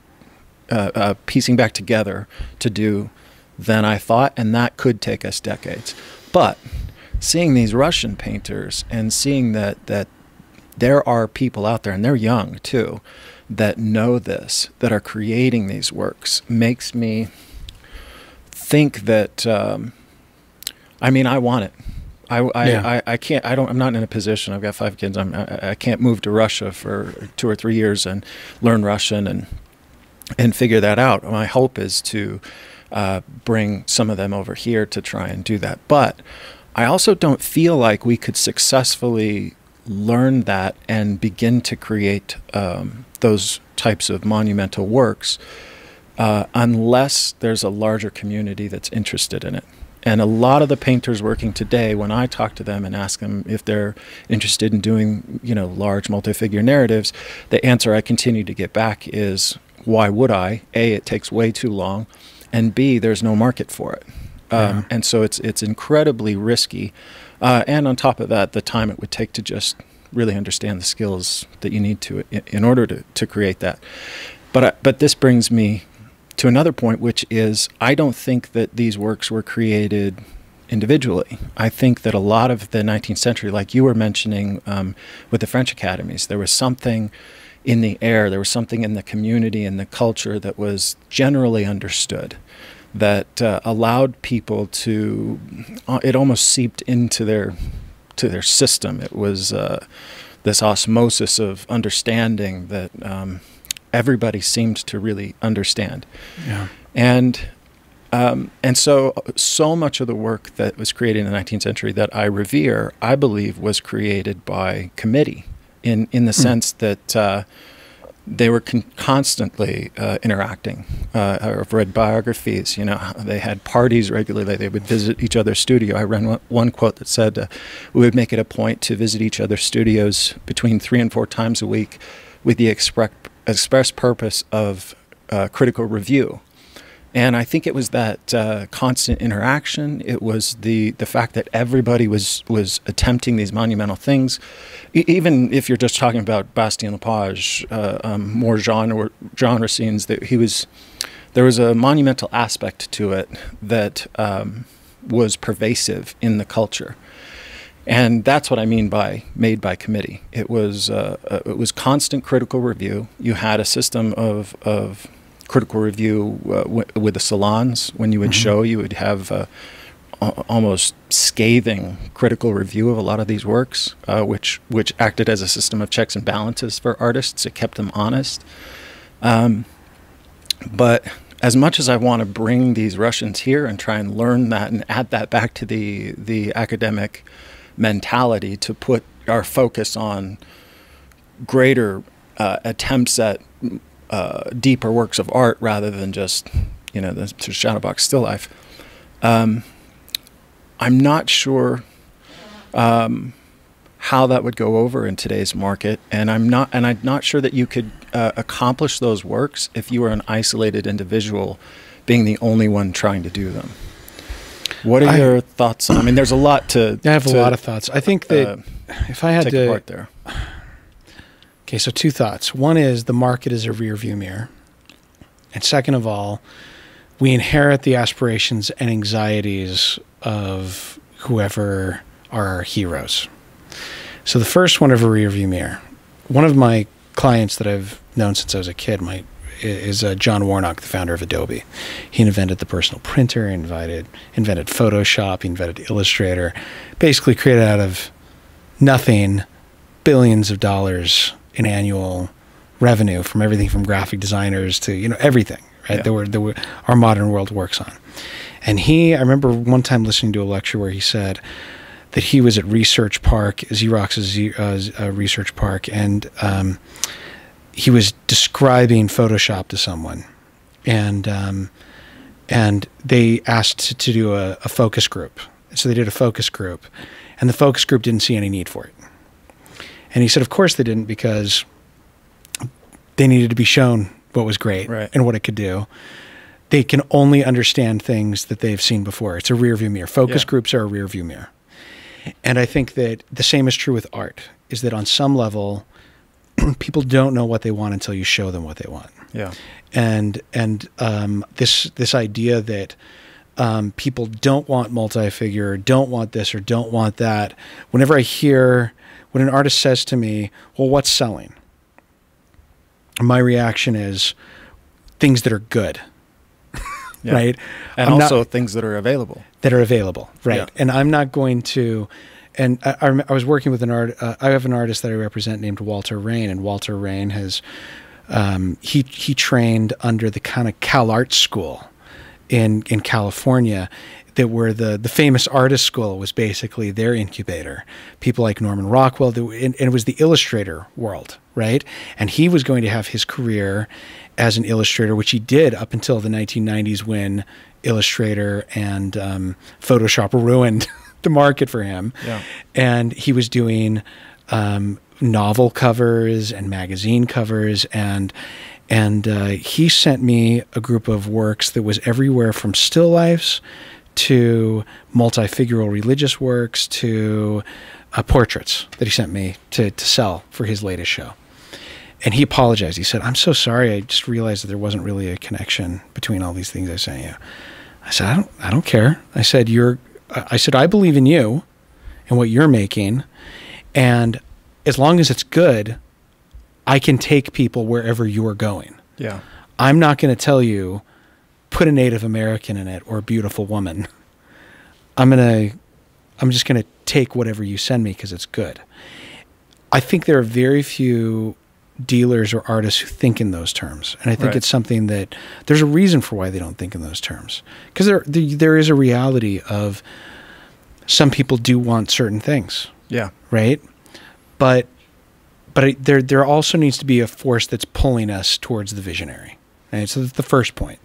uh, uh, piecing back together to do than I thought, and that could take us decades. But seeing these Russian painters and seeing that that there are people out there, and they're young too, that know this, that are creating these works, makes me think that. Um, I mean, I want it. I, I, yeah. I, I, can't I don't I'm not in a position I've got five kids I'm I, I, can't move to Russia for two or three years and learn Russian and and figure that out my hope is to uh, bring some of them over here to try and do that. But I also don't feel like we could successfully learn that and begin to create um, those types of monumental works uh, unless there's a larger community that's interested in it. And a lot of the painters working today, when I talk to them and ask them if they're interested in doing, you know, large multi-figure narratives, the answer I continue to get back is, why would I? A, it takes way too long and B, there's no market for it. Um, Yeah. And so it's it's incredibly risky. Uh, and on top of that, the time it would take to just really understand the skills that you need to in, in order to, to create that. But I, but this brings me to another point, which is I don't think that these works were created individually. I think that a lot of the 19th century, like you were mentioning um, with the French academies, there was something in the air, there was something in the community and the culture that was generally understood that uh, allowed people to uh, it almost seeped into their to their system it was uh, this osmosis of understanding that um, everybody seemed to really understand Yeah. and um, and so so much of the work that was created in the 19th century that I revere, I believe, was created by committee, in in the sense that uh, they were con- constantly uh, interacting. Uh, I've read biographies. You know, they had parties regularly. They would visit each other's studio. I read one, one quote that said, uh, "We would make it a point to visit each other's studios between three and four times a week, with the express express purpose of uh, critical review." And I think it was that uh, constant interaction. It was the the fact that everybody was was attempting these monumental things. E- even if you're just talking about Bastien Lepage, uh, um, more genre genre scenes, that he was there was a monumental aspect to it that um, was pervasive in the culture. And that's what I mean by made by committee. It was uh, uh, it was constant critical review. You had a system of of critical review uh, w- with the salons. When you would show, you would have uh, a- almost scathing critical review of a lot of these works, uh, which which acted as a system of checks and balances for artists. It kept them honest. Um, but as much as I want to bring these Russians here and try and learn that and add that back to the the academic mentality to put our focus on greater uh, attempts at uh, deeper works of art rather than just you know the, the shadowbox still life. Um, I'm not sure um, how that would go over in today's market, and I'm not and I'm not sure that you could uh, accomplish those works if you were an isolated individual, being the only one trying to do them. What are I- your thoughts? on I mean, there's a lot to. I have a lot of thoughts. I think that uh, if I had take to, apart there. Okay, so two thoughts. One is the market is a rear view mirror. And second of all, we inherit the aspirations and anxieties of whoever are our heroes. So the first one of a rear view mirror. One of my clients that I've known since I was a kid my, is uh, John Warnock, the founder of Adobe. He invented the personal printer, invited, invented Photoshop, he invented Illustrator, basically created out of nothing billions of dollars in annual revenue from everything from graphic designers to you know everything right Yeah. that were that were our modern world works on and he i remember one time listening to a lecture where he said that he was at research park xerox's uh, uh, research park and um, he was describing photoshop to someone and um, and they asked to, do a, a focus group so they did a focus group and the focus group didn't see any need for it and he said, of course they didn't because they needed to be shown what was great Right. and what it could do. They can only understand things that they've seen before. It's a rear view mirror. Focus Yeah. groups are a rear view mirror. And I think that the same is true with art, is that on some level, people don't know what they want until you show them what they want Yeah. and and um, this this idea that um, people don't want multi-figure, or don't want this or don't want that. Whenever I hear when an artist says to me, "Well, what's selling?" My reaction is things that are good, Yeah. right? And I'm not- also things that are available. that are available, right? Yeah. And I'm not going to. And I, I, I was working with an art. Uh, I have an artist that I represent named Walter Rane, and Walter Rane has um, he he trained under the kind of Cal Art School in in California, that were the the famous artist school was basically their incubator. People like Norman Rockwell, and, and it was the illustrator world, right? And he was going to have his career as an illustrator, which he did up until the 1990s when Illustrator and um, Photoshop ruined the market for him. Yeah. And he was doing um, novel covers and magazine covers and And uh, he sent me a group of works that was everywhere from still lifes to multifigural religious works to uh, portraits that he sent me to, to sell for his latest show. And he apologized. He said, I'm so sorry. I just realized that there wasn't really a connection between all these things I sent you. I said, I don't, I don't care. I said, you're, I said, I believe in you and what you're making. And as long as it's good, I can take people wherever you're going. Yeah. I'm not going to tell you put a Native American in it or a beautiful woman. I'm going to I'm just going to take whatever you send me because it's good. I think there are very few dealers or artists who think in those terms, and I think Right. it's something that there's a reason for why they don't think in those terms because there, there is a reality of some people do want certain things Yeah. right? But but there there also needs to be a force that's pulling us towards the visionary. Right? So that's the first point.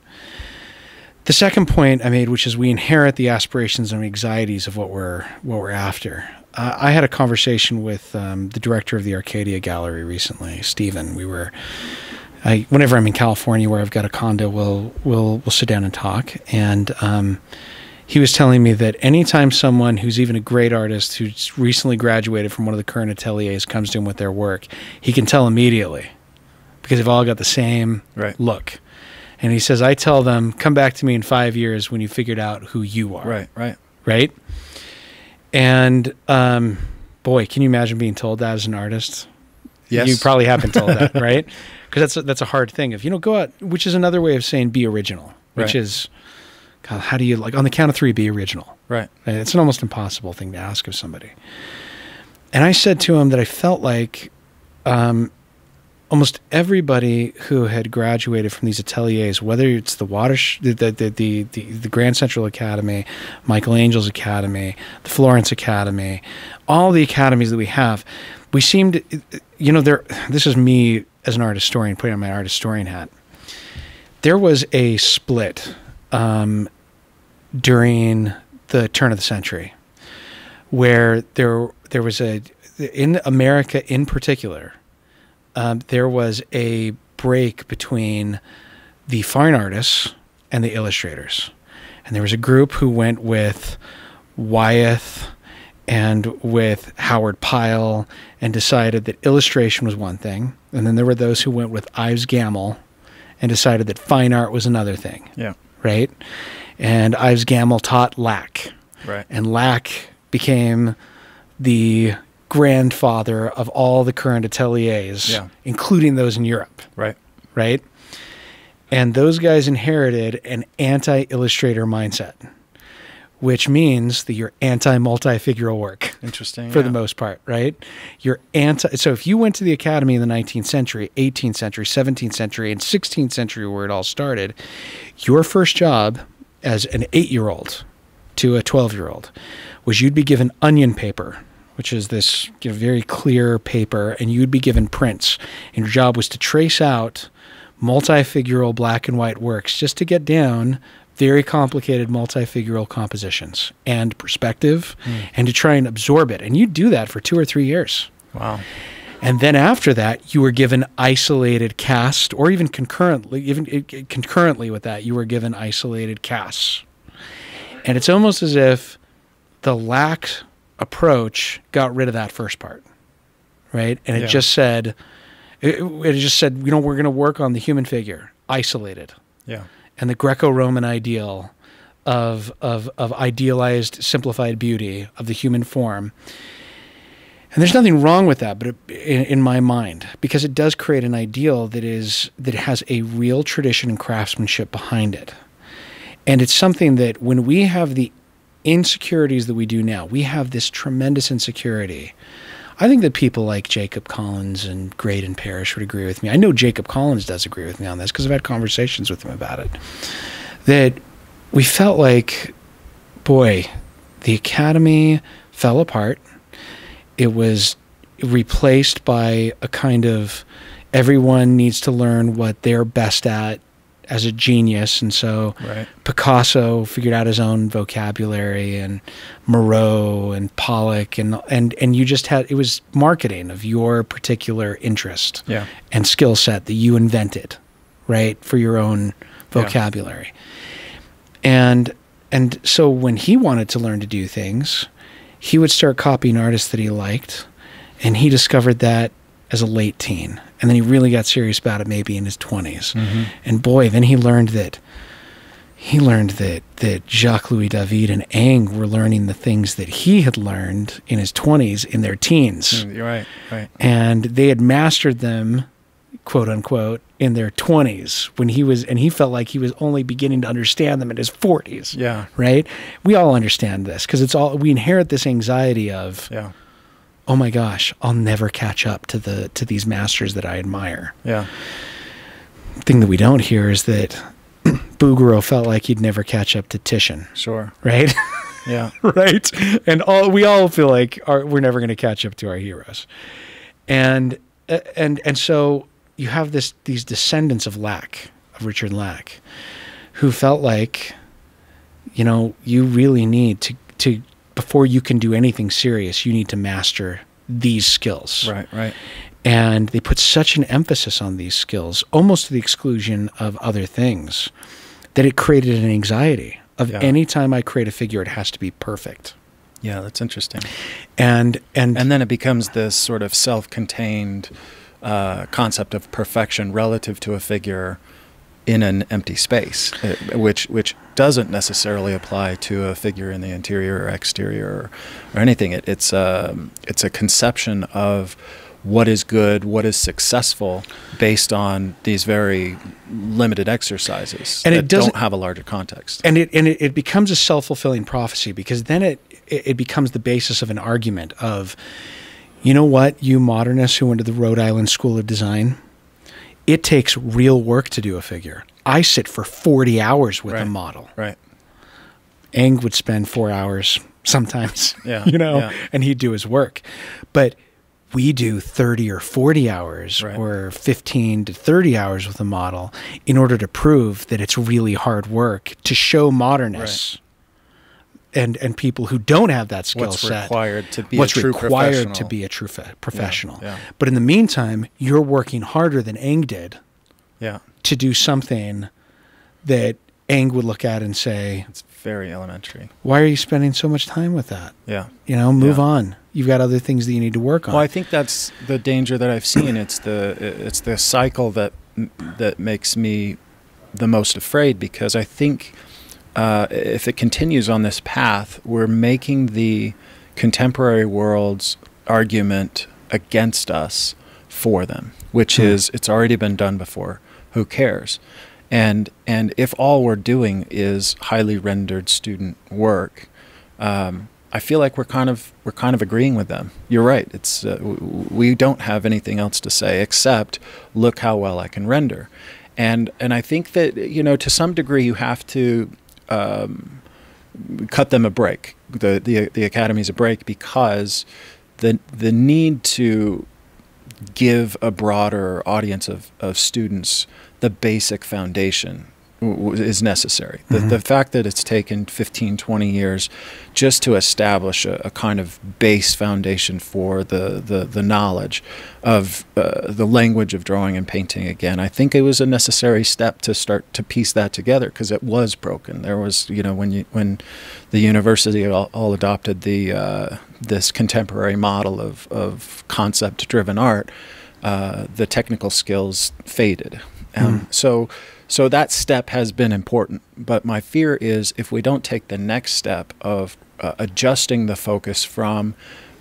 The second point I made, which is we inherit the aspirations and anxieties of what we're what we're after. Uh, I had a conversation with um, the director of the Arcadia Gallery recently, Stephen. We were, I whenever I'm in California where I've got a condo, we'll we'll we'll sit down and talk. And um, he was telling me that anytime someone who's even a great artist who's recently graduated from one of the current ateliers comes to him with their work, he can tell immediately because they've all got the same Right. look. And he says, I tell them, come back to me in five years when you figured out who you are. Right. Right. Right. And um, boy, can you imagine being told that as an artist? Yes. You probably have been told that, right? Because that's a, that's a hard thing. If you know, go out, which is another way of saying be original, which Right. is, God, how do you like on the count of three be original? Right. And It's an almost impossible thing to ask of somebody. And I said to him that I felt like um, almost everybody who had graduated from these ateliers, whether it's the the, the the the the Grand Central Academy, Michelangelo's Academy, the Florence Academy, all the academies that we have, we seemed, you know, there. This is me as an art historian putting on my art historian hat. There was a split um, during the turn of the century, where there there was a in America in particular, um, there was a break between the fine artists and the illustrators, and there was a group who went with Wyeth and with Howard Pyle and decided that illustration was one thing, and then there were those who went with Ives Gammell and decided that fine art was another thing Yeah. right? And Ives Gammell taught Lack, Right. and Lack became the grandfather of all the current ateliers, Yeah. including those in Europe, Right. right? And those guys inherited an anti illustrator mindset, which means that you're anti multi-figural work Interesting. for yeah. the most part, right? You're anti. So if you went to the academy in the 19th century, 18th century, 17th century, and 16th century, where it all started, your first job as an eight-year-old to a 12-year-old was you'd be given onion paper, which is this you know, very clear paper, and you'd be given prints, and your job was to trace out multifigural black and white works just to get down very complicated multifigural compositions and perspective and to try and absorb it. And you do that for two or three years. Wow. And then after that, you were given isolated cast, or even concurrently, even uh, concurrently with that, you were given isolated casts. And it's almost as if the Lack's approach got rid of that first part, right? And it Yeah. just said, it, it just said, you know, we're going to work on the human figure, isolated Yeah. and the Greco-Roman ideal of of of idealized, simplified beauty of the human form. And there's nothing wrong with that, but it, in, in my mind, because it does create an ideal that is that has a real tradition and craftsmanship behind it, and it's something that when we have the insecurities that we do now, we have this tremendous insecurity. I think that people like Jacob Collins and Graydon Parrish would agree with me. I know Jacob Collins does agree with me on this because I've had conversations with him about it. That we felt like, boy, the academy fell apart. It was replaced by a kind of everyone needs to learn what they're best at as a genius. And so Right. Picasso figured out his own vocabulary and Moreau and Pollock and and and you just had it was marketing of your particular interest Yeah. and skill set that you invented, right, for your own vocabulary. And and so when he wanted to learn to do things, he would start copying artists that he liked, and he discovered that as a late teen. And then he really got serious about it maybe in his 20s. Mm-hmm. And boy, then he learned that he learned that that Jacques Louis David and Ingres were learning the things that he had learned in his 20s in their teens. You're right, right. And they had mastered them, quote unquote, in their 20s when he was and he felt like he was only beginning to understand them in his 40s. Yeah, Right? We all understand this because it's all we inherit this anxiety of, yeah, oh my gosh, I'll never catch up to the to these masters that I admire. yeah, thing that we don't hear is that Bouguereau felt like he'd never catch up to Titian, sure. right? Yeah, right? And all we all feel like our, we're never going to catch up to our heroes, and uh, and and so you have this these descendants of Lack of Richard Lack, who felt like, you know, you really need to to before you can do anything serious, you need to master these skills, right, right. and they put such an emphasis on these skills, almost to the exclusion of other things, that it created an anxiety of Yeah. any time I create a figure, it has to be perfect. Yeah, that's interesting. And and, And then it becomes this sort of self-contained uh, concept of perfection relative to a figure in an empty space, uh, which which doesn't necessarily apply to a figure in the interior or exterior or, or anything. It, it's um, it's a conception of what is good, what is successful, based on these very limited exercises And it don't have a larger context. and it and it, it becomes a self fulfilling prophecy because then it, it it becomes the basis of an argument of, you know what, you modernists who went to the Rhode Island School of Design, it takes real work to do a figure. I sit for forty hours with a model. right. Ingres would spend four hours sometimes, Yeah, you know, yeah. and he'd do his work. But we do 30 or 40 hours Right. or 15 to 30 hours with a model in order to prove that it's really hard work to show modernists and, and people who don't have that skill What's set required to be what's a true required to professional. be a true fe- professional. yeah. But in the meantime, you're working harder than Ingres did Yeah, to do something that Ingres would look at and say, it's very elementary. why are you spending so much time with that? Yeah. You know, move Yeah. on. You've got other things that you need to work on. Well, I think that's the danger that I've seen. It's the it's the cycle that that makes me the most afraid because I think uh, if it continues on this path, we're making the contemporary world's argument against us for them, which Hmm. is it's already been done before. Who cares? And and if all we're doing is highly rendered student work, um, I feel like we're kind of we're kind of agreeing with them. You're right. It's uh, we don't have anything else to say except look how well I can render, and and I think that you know to some degree you have to um, cut them a break. The the the academies a break because the the need to give a broader audience of, of students the basic foundation is necessary. The, the fact that it's taken 15, 20 years just to establish a, a kind of base foundation for the, the, the knowledge of uh, the language of drawing and painting again, I think it was a necessary step to start to piece that together because it was broken. There was, you know, when you when the university all, all adopted the uh, this contemporary model of, of concept driven art, uh, the technical skills faded. Um, So, so that step has been important. But my fear is if we don't take the next step of uh, adjusting the focus from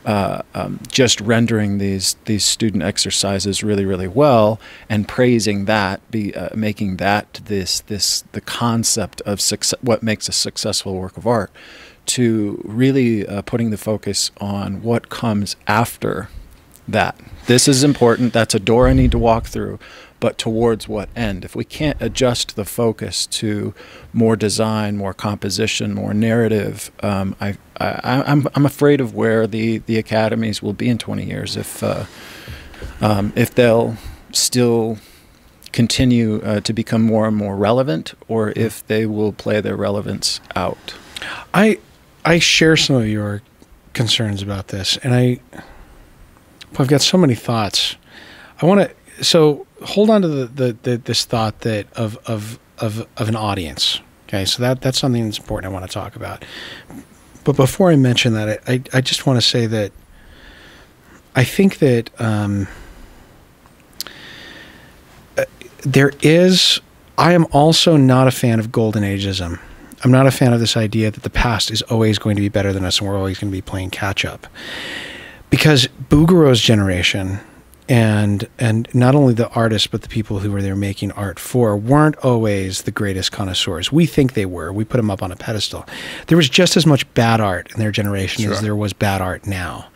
uh, um, just rendering these these student exercises really really well and praising that, be uh, making that this this the concept of success, what makes a successful work of art, to really uh, putting the focus on what comes after that. This is important. That's a door I need to walk through, but towards what end? If we can't adjust the focus to more design, more composition, more narrative, um, I, I, I'm, I'm afraid of where the, the academies will be in 20 years if, uh, um, if they'll still continue uh, to become more and more relevant or if they will play their relevance out. I I share some of your concerns about this, and I I've got so many thoughts. I want to. So hold on to the, the, the this thought that of of of of an audience. Okay, so that that's something that's important. I want to talk about. But before I mention that, I I, just want to say that I think that um, uh, there is. I am also not a fan of golden ageism. I'm not a fan of this idea that the past is always going to be better than us and we're always going to be playing catch up. Because Bouguereau's generation and and not only the artists but the people who were there making art for weren't always the greatest connoisseurs. We think they were. We put them up on a pedestal. There was just as much bad art in their generation Sure. as there was bad art now.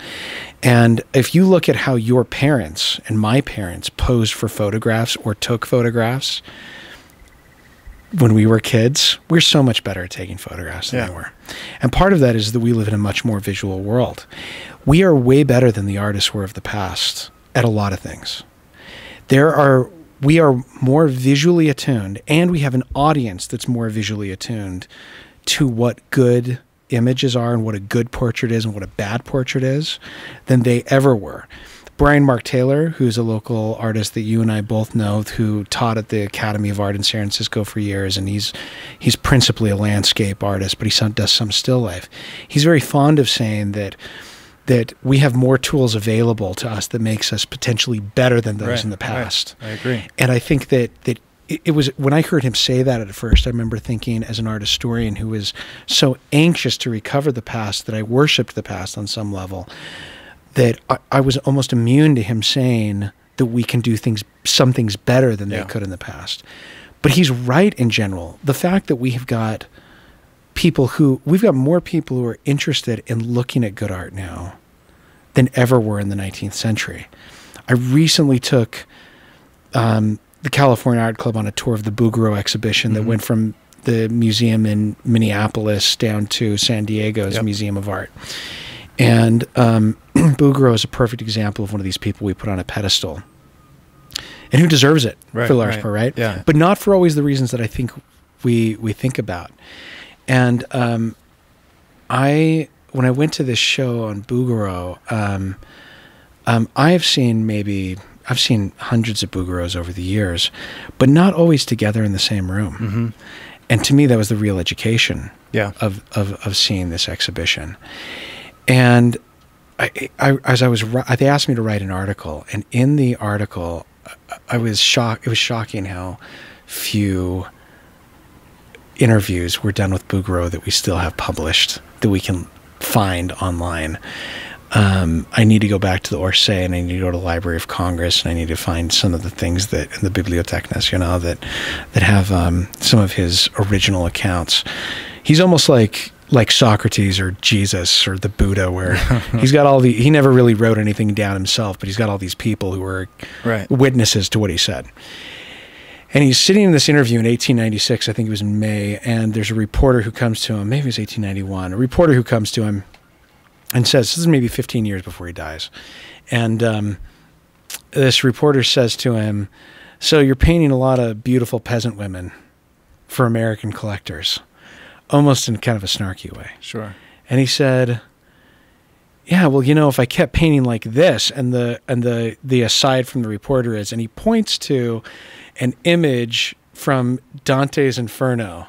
And if you look at how your parents and my parents posed for photographs or took photographs when we were kids, we're so much better at taking photographs than Yeah. they were. And part of that is that we live in a much more visual world. We are way better than the artists were of the past at a lot of things. There are we are more visually attuned and we have an audience that's more visually attuned to what good images are and what a good portrait is and what a bad portrait is than they ever were. Bryan Mark Taylor, who's a local artist that you and I both know, who taught at the Academy of Art in San Francisco for years, and he's he's principally a landscape artist, but he does some still life. He's very fond of saying that that we have more tools available to us that makes us potentially better than those Right, in the right. past. I agree. And I think that that it, it was when I heard him say that at first, I remember thinking as an art historian who was so anxious to recover the past that I worshipped the past on some level, that I, I was almost immune to him saying that we can do things some things better than Yeah. they could in the past. But he's right in general. The fact that we have got people who we've got more people who are interested in looking at good art now than ever were in the 19th century. I recently took um, the California Art Club on a tour of the Bouguereau exhibition that Mhm. went from the museum in Minneapolis down to San Diego's Yep. Museum of Art. And um, Bouguereau is a perfect example of one of these people we put on a pedestal. And who deserves it Right, for the large right. part, right? Yeah. But not for always the reasons that I think we we think about. And um, I when I went to this show on Bouguereau, um, um, I have seen maybe I've seen hundreds of Bouguereaus over the years, but not always together in the same room. hmm And to me, that was the real education Yeah. of of, of seeing this exhibition. And I, I as I was they asked me to write an article, and in the article, I was shocked. It was shocking how few interviews were done with Bouguereau that we still have published that we can find online. Um, I need to go back to the Orsay and I need to go to the Library of Congress and I need to find some of the things that in the Bibliothèque Nationale that that have um, some of his original accounts. He's almost like like Socrates or Jesus or the Buddha, where he's got all the he never really wrote anything down himself, but he's got all these people who were Right. witnesses to what he said. And he's sitting in this interview in 1896, I think it was in May, and there's a reporter who comes to him, maybe it was 1891, a reporter who comes to him and says, this is maybe 15 years before he dies. And um, this reporter says to him, So you're painting a lot of beautiful peasant women for American collectors, almost in kind of a snarky way. Sure. And he said, "Yeah, well, you know, if I kept painting like this, and the and the the aside from the reporter is, and he points to an image from Dante's Inferno,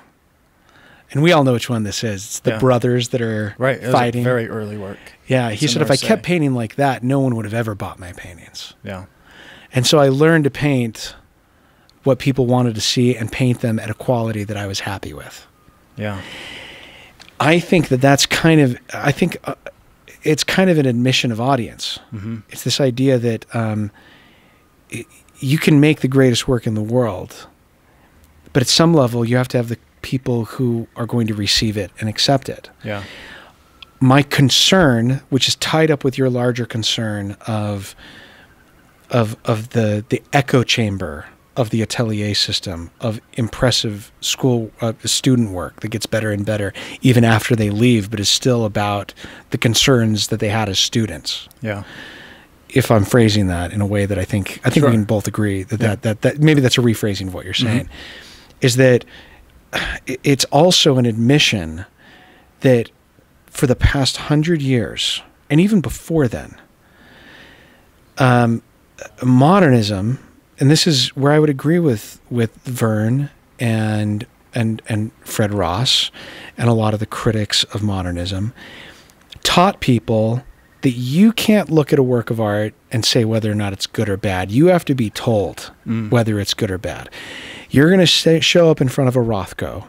and we all know which one this is. It's the Yeah. brothers that are Right. It was fighting. very early work. yeah, he it's said if I kept painting like that, no one would have ever bought my paintings. Yeah. And so I learned to paint what people wanted to see and paint them at a quality that I was happy with." Yeah. I think that that's kind of I think uh, it's kind of an admission of audience. hmm It's this idea that um, you can make the greatest work in the world, but at some level you have to have the people who are going to receive it and accept it. Yeah. My concern, which is tied up with your larger concern of of of the the echo chamber of the atelier system of impressive school uh, student work that gets better and better even after they leave, but is still about the concerns that they had as students. Yeah. If I'm phrasing that in a way that I think I think Sure. we can both agree that, Yeah. that that that maybe that's a rephrasing of what you're Mhm. saying, is that it's also an admission that for the past hundred years and even before then, um, modernism and this is where I would agree with with Verne and and and Fred Ross and a lot of the critics of modernism taught people that you can't look at a work of art and say whether or not it's good or bad. You have to be told Mm. whether it's good or bad. You're going to show up in front of a Rothko,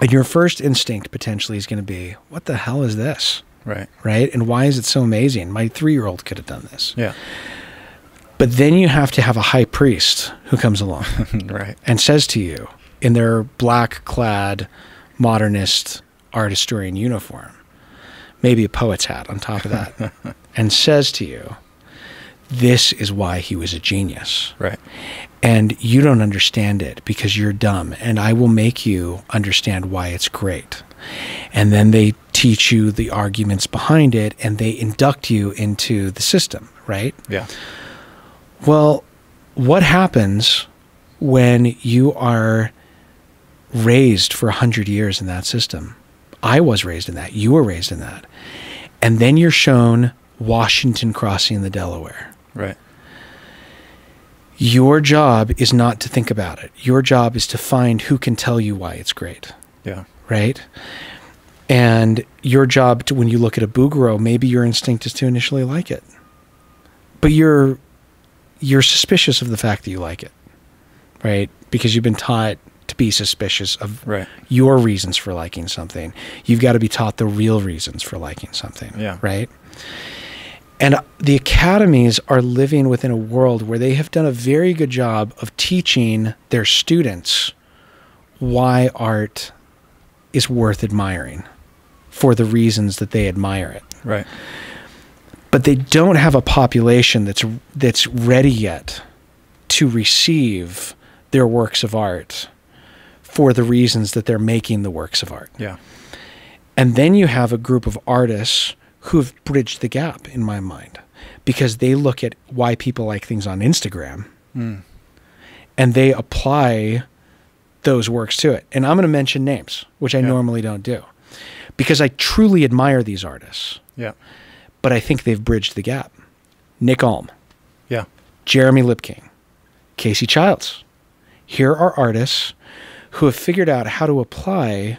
and your first instinct potentially is going to be, "What the hell is this?" Right. Right? And why is it so amazing? My three-year-old could have done this. Yeah. But then you have to have a high priest who comes along right. and says to you in their black clad modernist art historian uniform, maybe a poet's hat on top of that, and says to you, This is why he was a genius. Right. And you don't understand it because you're dumb, and I will make you understand why it's great. And then they teach you the arguments behind it and they induct you into the system, right? Yeah. Well, what happens when you are raised for a hundred years in that system? I was raised in that. You were raised in that. And then you're shown Washington crossing the Delaware. Right. Your job is not to think about it. Your job is to find who can tell you why it's great, Yeah. right? And your job to when you look at a Bouguereau, maybe your instinct is to initially like it. But you're you're suspicious of the fact that you like it. Right? Because you've been taught to be suspicious of Right. your reasons for liking something. You've got to be taught the real reasons for liking something. Yeah. Right? And uh, the academies are living within a world where they have done a very good job of teaching their students why art is worth admiring for the reasons that they admire it. Right. But they don't have a population that's that's ready yet to receive their works of art for the reasons that they're making the works of art. Yeah. And then you have a group of artists who have bridged the gap in my mind because they look at why people like things on Instagram Mm. and they apply those works to it. And I'm going to mention names, which I Yeah. normally don't do because I truly admire these artists, Yeah. but I think they've bridged the gap. Nick Alm, Yeah. Jeremy Lipking, Casey Childs. Here are artists who have figured out how to apply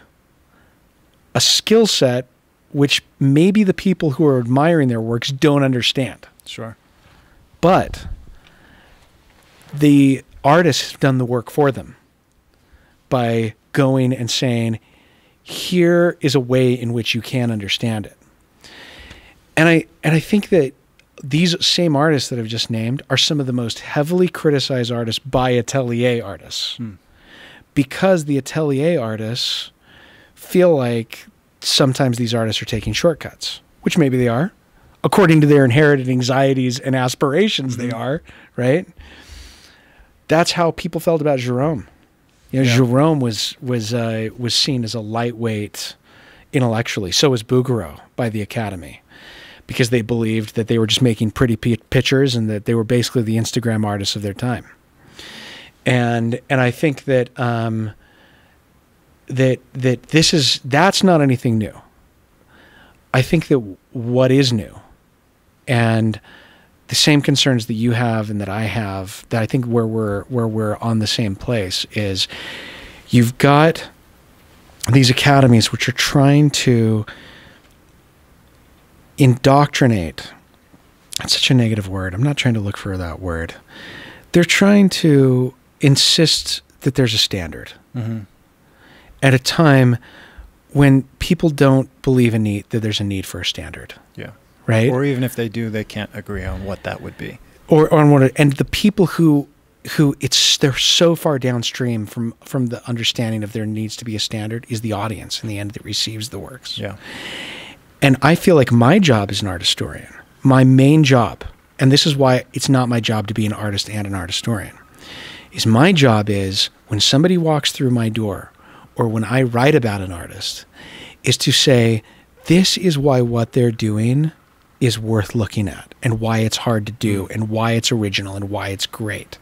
a skill set which maybe the people who are admiring their works don't understand. Sure. But the artists have done the work for them by going and saying, here is a way in which you can understand it. And I and I think that these same artists that I've just named are some of the most heavily criticized artists by atelier artists. Hmm. Because the atelier artists feel like sometimes these artists are taking shortcuts, which maybe they are. According to their inherited anxieties and aspirations, they are, right? That's how people felt about Gérôme. You know, Yeah. Gérôme was was uh, was seen as a lightweight intellectually. So was Bouguereau by the Academy, because they believed that they were just making pretty pi- pictures and that they were basically the Instagram artists of their time. And and I think that um, that that this is that's not anything new. I think that what is new, and the same concerns that you have and that I have, that I think where we're where we're on the same place is, you've got these academies which are trying to indoctrinate. That's such a negative word. I'm not trying to look for that word. They're trying to insist that there's a standard Mm-hmm. at a time when people don't believe in need that there's a need for a standard, Yeah. right? Or even if they do, they can't agree on what that would be. or on what and the people who who it's they're so far downstream from from the understanding of there needs to be a standard is the audience in the end that receives the works. Yeah. And I feel like my job as an art historian, my main job, and this is why it's not my job to be an artist and an art historian, is my job is when somebody walks through my door or when I write about an artist, is to say, this is why what they're doing is worth looking at and why it's hard to do and why it's original and why it's great.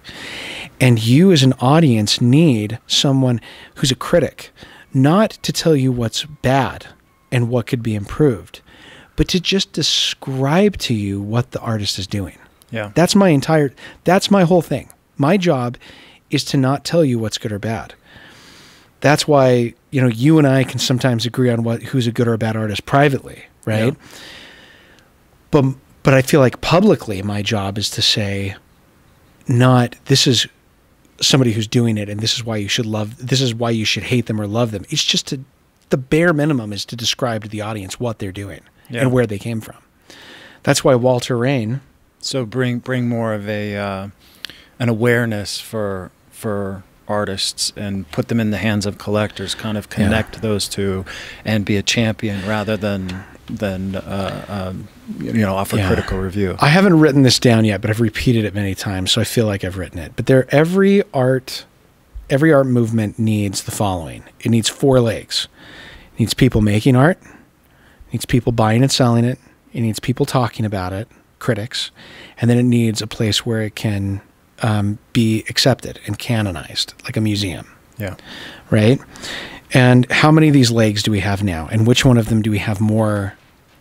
And you, as an audience, need someone who's a critic, not to tell you what's bad and what could be improved, but to just describe to you what the artist is doing. Yeah. That's my entire, that's my whole thing. My job is to not tell you what's good or bad. That's why you know you and I can sometimes agree on what who's a good or a bad artist privately, right? Yeah. But but I feel like publicly, my job is to say, not this is somebody who's doing it, and this is why you should love. This is why you should hate them or love them. It's just to the bare minimum is to describe to the audience what they're doing Yeah. and where they came from. That's why Walter Rane. So bring bring more of a uh, an awareness for for artists and put them in the hands of collectors. Kind of connect those two, and be a champion rather than than uh, um, you know offer Yeah. critical review. I haven't written this down yet, but I've repeated it many times, so I feel like I've written it. But there, every art, every art movement needs the following. It needs four legs. It needs people making art. It needs people buying and selling it. It needs people talking about it, critics, and then it needs a place where it can um, be accepted and canonized, like a museum yeah, right? And how many of these legs do we have now? And which one of them do we have more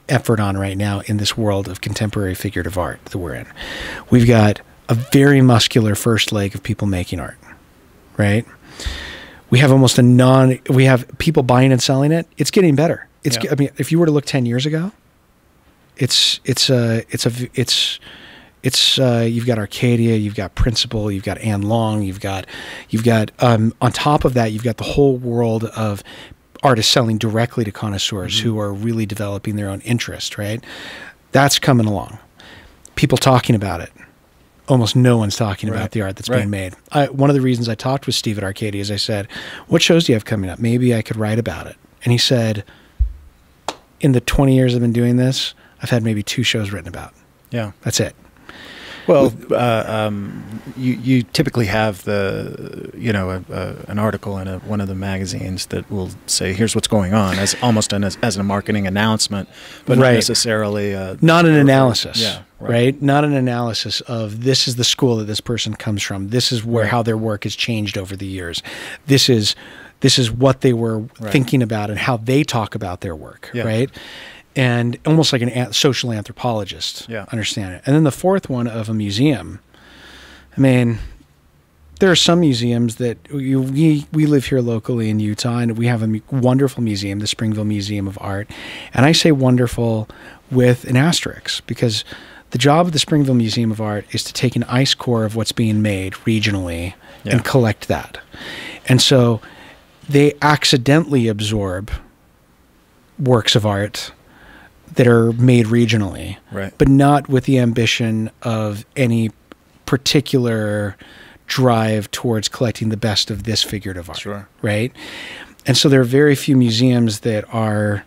effort on right now in this world of contemporary figurative art that we're in? We've got a very muscular first leg of people making art, right? We have almost a non. We have people buying and selling it. It's getting better. It's. Yeah. I mean, if you were to look ten years ago, it's it's a it's a it's it's uh, you've got Arcadia, you've got Principle, you've got Ann Long, you've got you've got um, on top of that, you've got the whole world of artists selling directly to connoisseurs who are really developing their own interest. Right, that's coming along. People talking about it. Almost no one's talking Right. about the art that's Right. being made. I, one of the reasons I talked with Steve at Arcadia is I said, "What shows do you have coming up? Maybe I could write about it." And he said, "In the 20 years I've been doing this, I've had maybe two shows written about. yeah. That's it." Well, uh, um, you you typically have the you know a, a, an article in a, one of the magazines that will say here's what's going on as almost an, as, as a marketing announcement, but not necessarily a, not an analysis Yeah, right. right. not an analysis of this is the school that this person comes from this is where Right. how their work has changed over the years this is this is what they were Right. thinking about and how they talk about their work Yeah. right and almost like an social anthropologist Yeah. understand it and then the fourth one of a museum i mean there are some museums that you, we we live here locally in Utah, and we have a wonderful museum, the Springville Museum of Art, and I say wonderful with an asterisk because the job of the Springville Museum of Art is to take an ice core of what's being made regionally Yeah. and collect that, and so they accidentally absorb works of art that are made regionally right. but not with the ambition of any particular drive towards collecting the best of this figurative art. Sure. Right. And so there are very few museums that are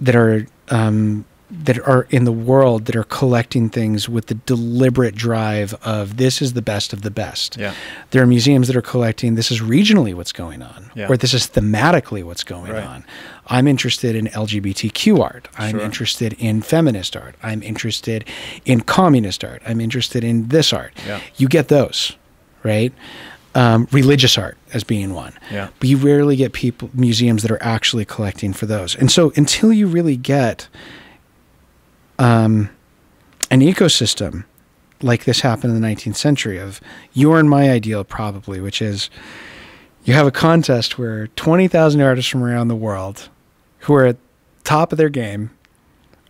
that are um, that are in the world that are collecting things with the deliberate drive of this is the best of the best. Yeah. There are museums that are collecting this is regionally what's going on, Yeah. or this is thematically what's going Right. on. I'm interested in LGBTQ art. I'm Sure. interested in feminist art. I'm interested in communist art. I'm interested in this art. Yeah. You get those, right? Um, religious art as being one. Yeah. But you rarely get people museums that are actually collecting for those. And so until you really get um, an ecosystem like this happened in the 19th century of your and my ideal probably, which is you have a contest where 20,000 artists from around the world who are at top of their game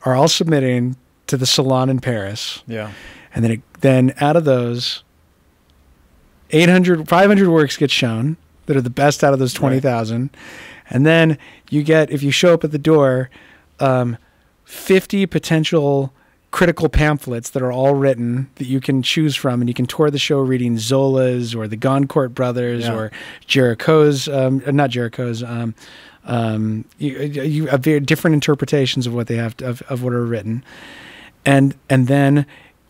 are all submitting to the salon in Paris. Yeah. And then, it, then out of those, 800, 500 works get shown that are the best out of those 20,000. And then you get, if you show up at the door, um, 50 potential critical pamphlets that are all written that you can choose from. And you can tour the show reading Zola's or the Goncourt Brothers Yeah. or Géricault's, um, uh, not Géricault's, um, um, you, you have different interpretations of what they have to, of, of what are written and and then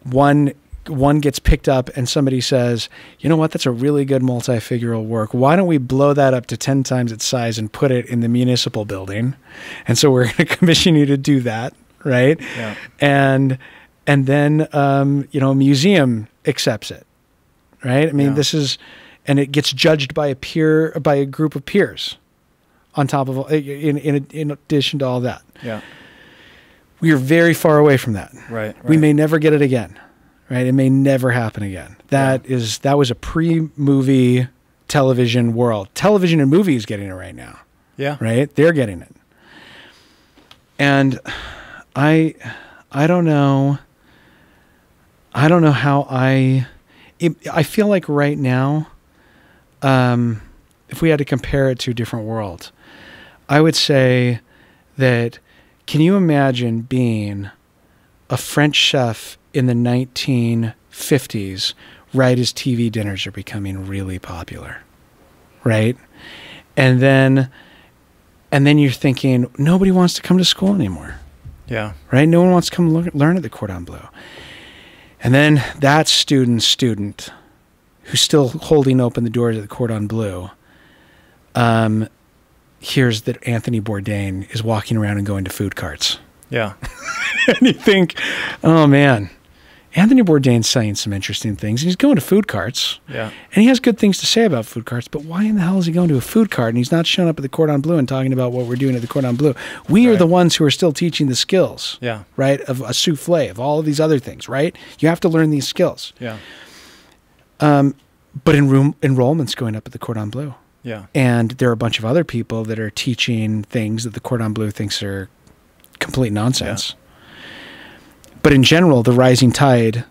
one one gets picked up and somebody says, "You know what? That's a really good multi-figural work. Why don't we blow that up to 10 times its size and put it in the municipal building?" And so we're going to commission you to do that, right? Yeah. And and then um, you know, a museum accepts it. Right? I mean, Yeah. this is and it gets judged by a peer by a group of peers on top of in in in addition to all that. Yeah. We are very far away from that Right. we may never get it again right? It may never happen again. That is that was a pre-movie television world. Television and movies getting it right now, Yeah. right? They're getting it. And I I don't know I don't know how I it, I feel like right now um if we had to compare it to a different world, I would say that can you imagine being a French chef in the 1950s right as TV dinners are becoming really popular, right? And then and then you're thinking nobody wants to come to school anymore, Yeah. right? No one wants to come lear- learn at the Cordon Bleu. And then that student student who's still holding open the doors at the Cordon Bleu um, hears that Anthony Bourdain is walking around and going to food carts. Yeah. and you think, oh man, Anthony Bourdain's saying some interesting things. And he's going to food carts, Yeah. and he has good things to say about food carts. But why in the hell is he going to a food cart and he's not showing up at the Cordon Bleu and talking about what we're doing at the Cordon Bleu? We are the ones who are still teaching the skills, Yeah. right? Of a souffle, of all of these other things, right? You have to learn these skills. Yeah. Um, but in room enrollment's going up at the Cordon Bleu. Yeah. And there are a bunch of other people that are teaching things that the Cordon Bleu thinks are complete nonsense. But in general, the rising tide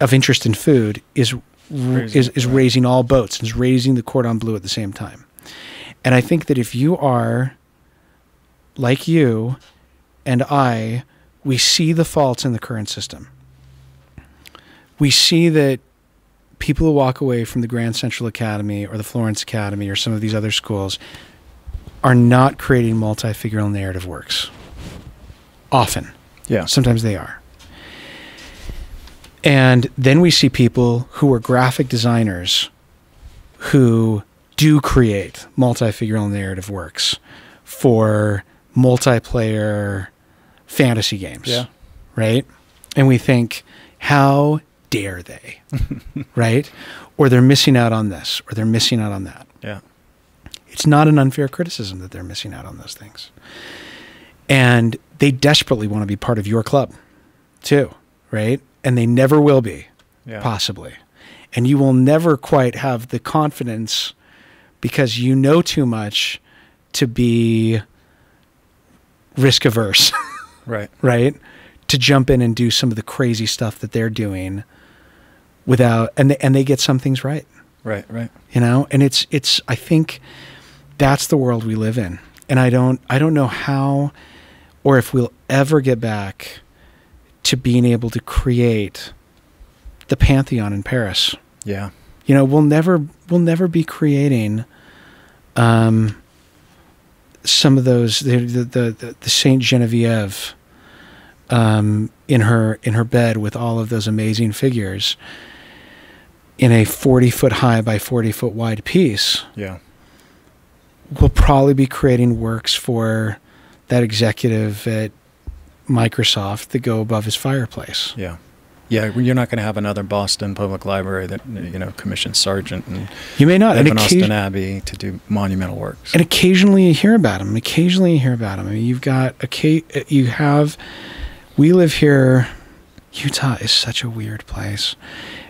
of interest in food is Raising- is, is right. raising all boats and is raising the Cordon Bleu at the same time. And I think that if you are like you and I, we see the faults in the current system. We see that people who walk away from the Grand Central Academy or the Florence Academy or some of these other schools are not creating multi-figural narrative works. Often. Yeah. Sometimes they are. And then we see people who are graphic designers who do create multi-figural narrative works for multiplayer fantasy games. Yeah. Right? And we think, how dare they? right? Or they're missing out on this, or they're missing out on that. Yeah. It's not an unfair criticism that they're missing out on those things. And they desperately want to be part of your club, too, right? And they never will be, Yeah. possibly. And you will never quite have the confidence because you know too much to be risk averse, Right. right? To jump in and do some of the crazy stuff that they're doing without and they, and they get some things right Right. Right. you know and it's it's i think that's the world we live in and i don't i don't know how or if we'll ever get back to being able to create the pantheon in paris Yeah. you know we'll never we'll never be creating um some of those the the the, the saint genevieve um in her in her bed with all of those amazing figures in a 40 foot high by 40 foot wide piece Yeah. we'll probably be creating works for that executive at Microsoft that go above his fireplace. Yeah. Yeah. You're not going to have another Boston Public Library that you know commissions Sargent and You may not, and, Edwin Austin Abbey to do monumental works. and occasionally you hear about them. Occasionally you hear about them. I mean, you've got a you have. We live here. Utah is such a weird place.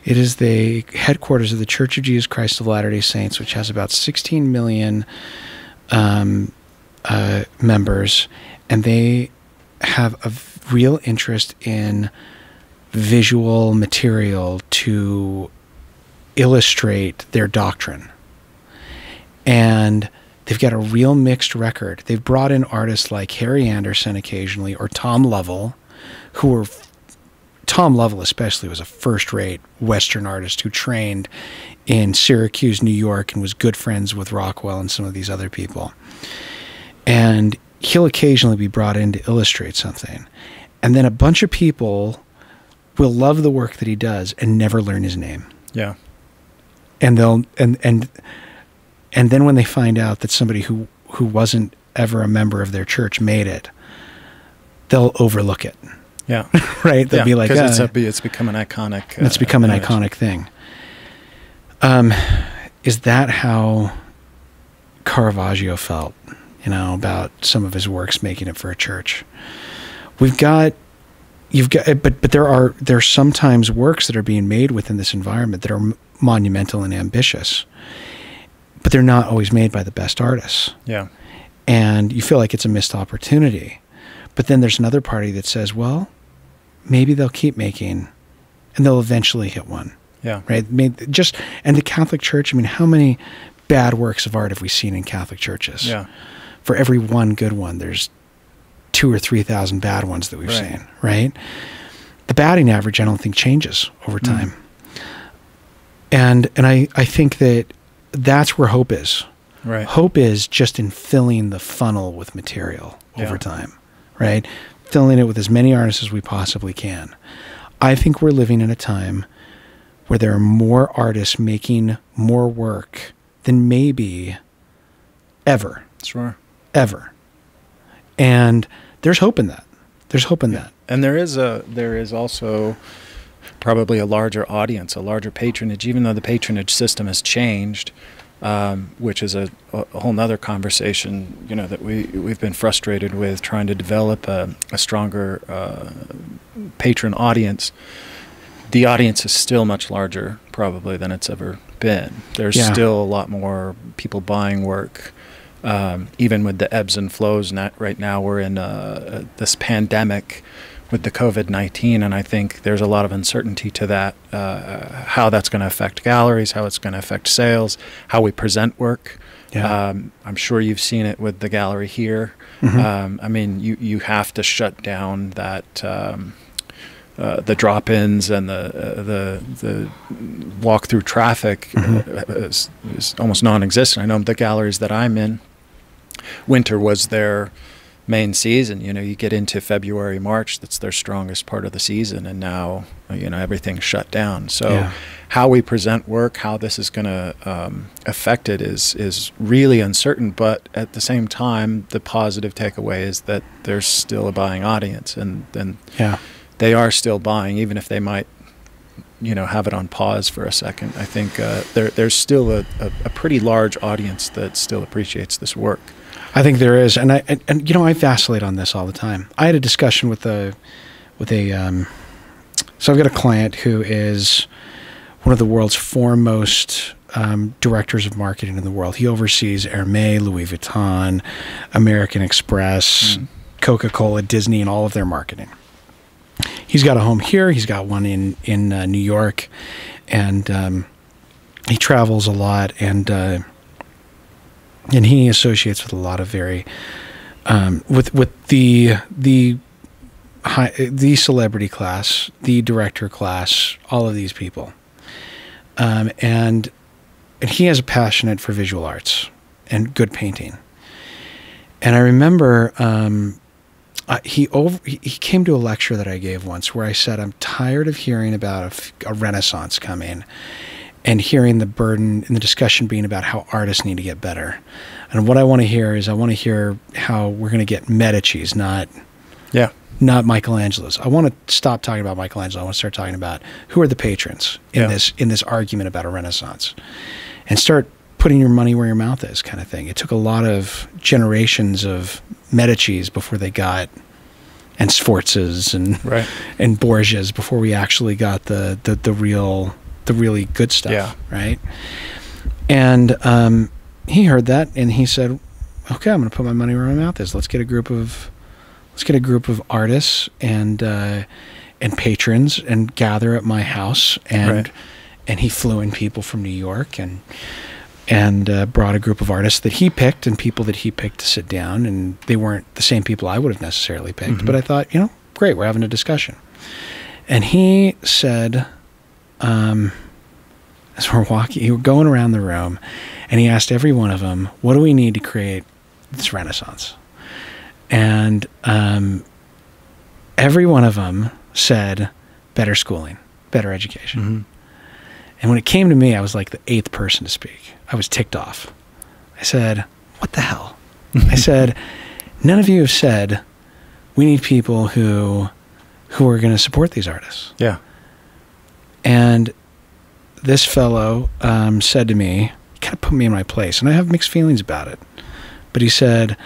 It is the headquarters of the Church of Jesus Christ of Latter Day Saints, which has about 16 million um, uh, members, and they have a real interest in visual material to illustrate their doctrine. And they've got a real mixed record. They've brought in artists like Harry Anderson occasionally or Tom Lovell, who were Tom Lovell especially was a first-rate Western artist who trained in Syracuse, New York, and was good friends with Rockwell and some of these other people. And he'll occasionally be brought in to illustrate something. And then a bunch of people will love the work that he does and never learn his name. Yeah. And they'll and and and then when they find out that somebody who who wasn't ever a member of their church made it, they'll overlook it. Yeah. Right? They'll yeah. be like, because "Ah, it's, a, it's become an iconic. it's uh, become an image. iconic thing. Um, is that how Caravaggio felt? You know about some of his works making it for a church. We've got, you've got eh, but but there are there are sometimes works that are being made within this environment that are m- monumental and ambitious but they're not always made by the best artists Yeah. and you feel like it's a missed opportunity but then there's another party that says well maybe they'll keep making and they'll eventually hit one Yeah. right I mean, just and the catholic church i mean how many bad works of art have we seen in catholic churches Yeah. For every one good one, there's two or three thousand bad ones that we've Right. seen, right? The batting average, I don't think, changes over Mm. time. And and I, I think that that's where hope is. Right. Hope is just in filling the funnel with material over time, right? Filling it with as many artists as we possibly can. I think we're living in a time where there are more artists making more work than maybe ever Sure. Ever. And there's hope in that. There's hope in that. And there is a there is also probably a larger audience, a larger patronage, even though the patronage system has changed, um, which is a, a whole nother conversation. You know that we we've been frustrated with trying to develop a, a stronger uh, patron audience. The audience is still much larger, probably, than it's ever been. There's Yeah. still a lot more people buying work um, even with the ebbs and flows. Not, right now, we're in uh, this pandemic with the COVID 19, and I think there's a lot of uncertainty to that uh, how that's going to affect galleries, how it's going to affect sales, how we present work. Yeah. Um, I'm sure you've seen it with the gallery here. Mhm. Um, I mean, you, you have to shut down that. Um, uh, the drop-ins and the uh, the the walk-through traffic Mhm. uh, is, is almost non-existent. I know the galleries that I'm in, winter was their main season. You know, you get into February, March, that's their strongest part of the season, and now you know everything's shut down. So, Yeah. how we present work, how this is going to um, affect it, is is really uncertain. But at the same time, the positive takeaway is that there's still a buying audience, and and Yeah. they are still buying, even if they might, you know, have it on pause for a second. I think uh, there, there's still a, a, a pretty large audience that still appreciates this work. I think there is, and I and, and you know I vacillate on this all the time. I had a discussion with a with a um, so I've got a client who is one of the world's foremost um, directors of marketing in the world. He oversees Hermes, Louis Vuitton, American Express, Mm. Coca Cola, Disney, and all of their marketing. He's got a home here. He's got one in in uh, New York, and um, he travels a lot and. Uh, and he associates with a lot of very um, with with the the high, the celebrity class, the director class, all of these people, um, and and he has a passionate for visual arts and good painting. And I remember um, uh, he over he he came to a lecture that I gave once where I said I'm tired of hearing about a renaissance coming and hearing the burden and the discussion being about how artists need to get better. And what I want to hear is I want to hear how we're going to get Medici's, not Yeah. not Michelangelo's. I want to stop talking about Michelangelo. I want to start talking about who are the patrons in Yeah. this in this argument about a renaissance, and start putting your money where your mouth is, kind of thing. It took a lot of generations of Medici's before they got and Sforzas and Right. and Borgias before we actually got the the, the real the really good stuff. Yeah. Right. And um, he heard that and he said, "Okay, I'm going to put my money where my mouth is. Let's get a group of let's get a group of artists and uh, and patrons and gather at my house." And Right. and he flew in people from New York and and uh, brought a group of artists that he picked and people that he picked to sit down and they weren't the same people I would have necessarily picked Mhm. but I thought you know great we're having a discussion and he said um, as we're walking we were going around the room and he asked every one of them what do we need to create this renaissance and um, every one of them said better schooling better education hmm and when it came to me, I was like the eighth person to speak. I was ticked off. I said, What the hell? I said, None of you have said we need people who who are going to support these artists. Yeah. And this fellow um, said to me, he kind of put me in my place, and I have mixed feelings about it. But he said,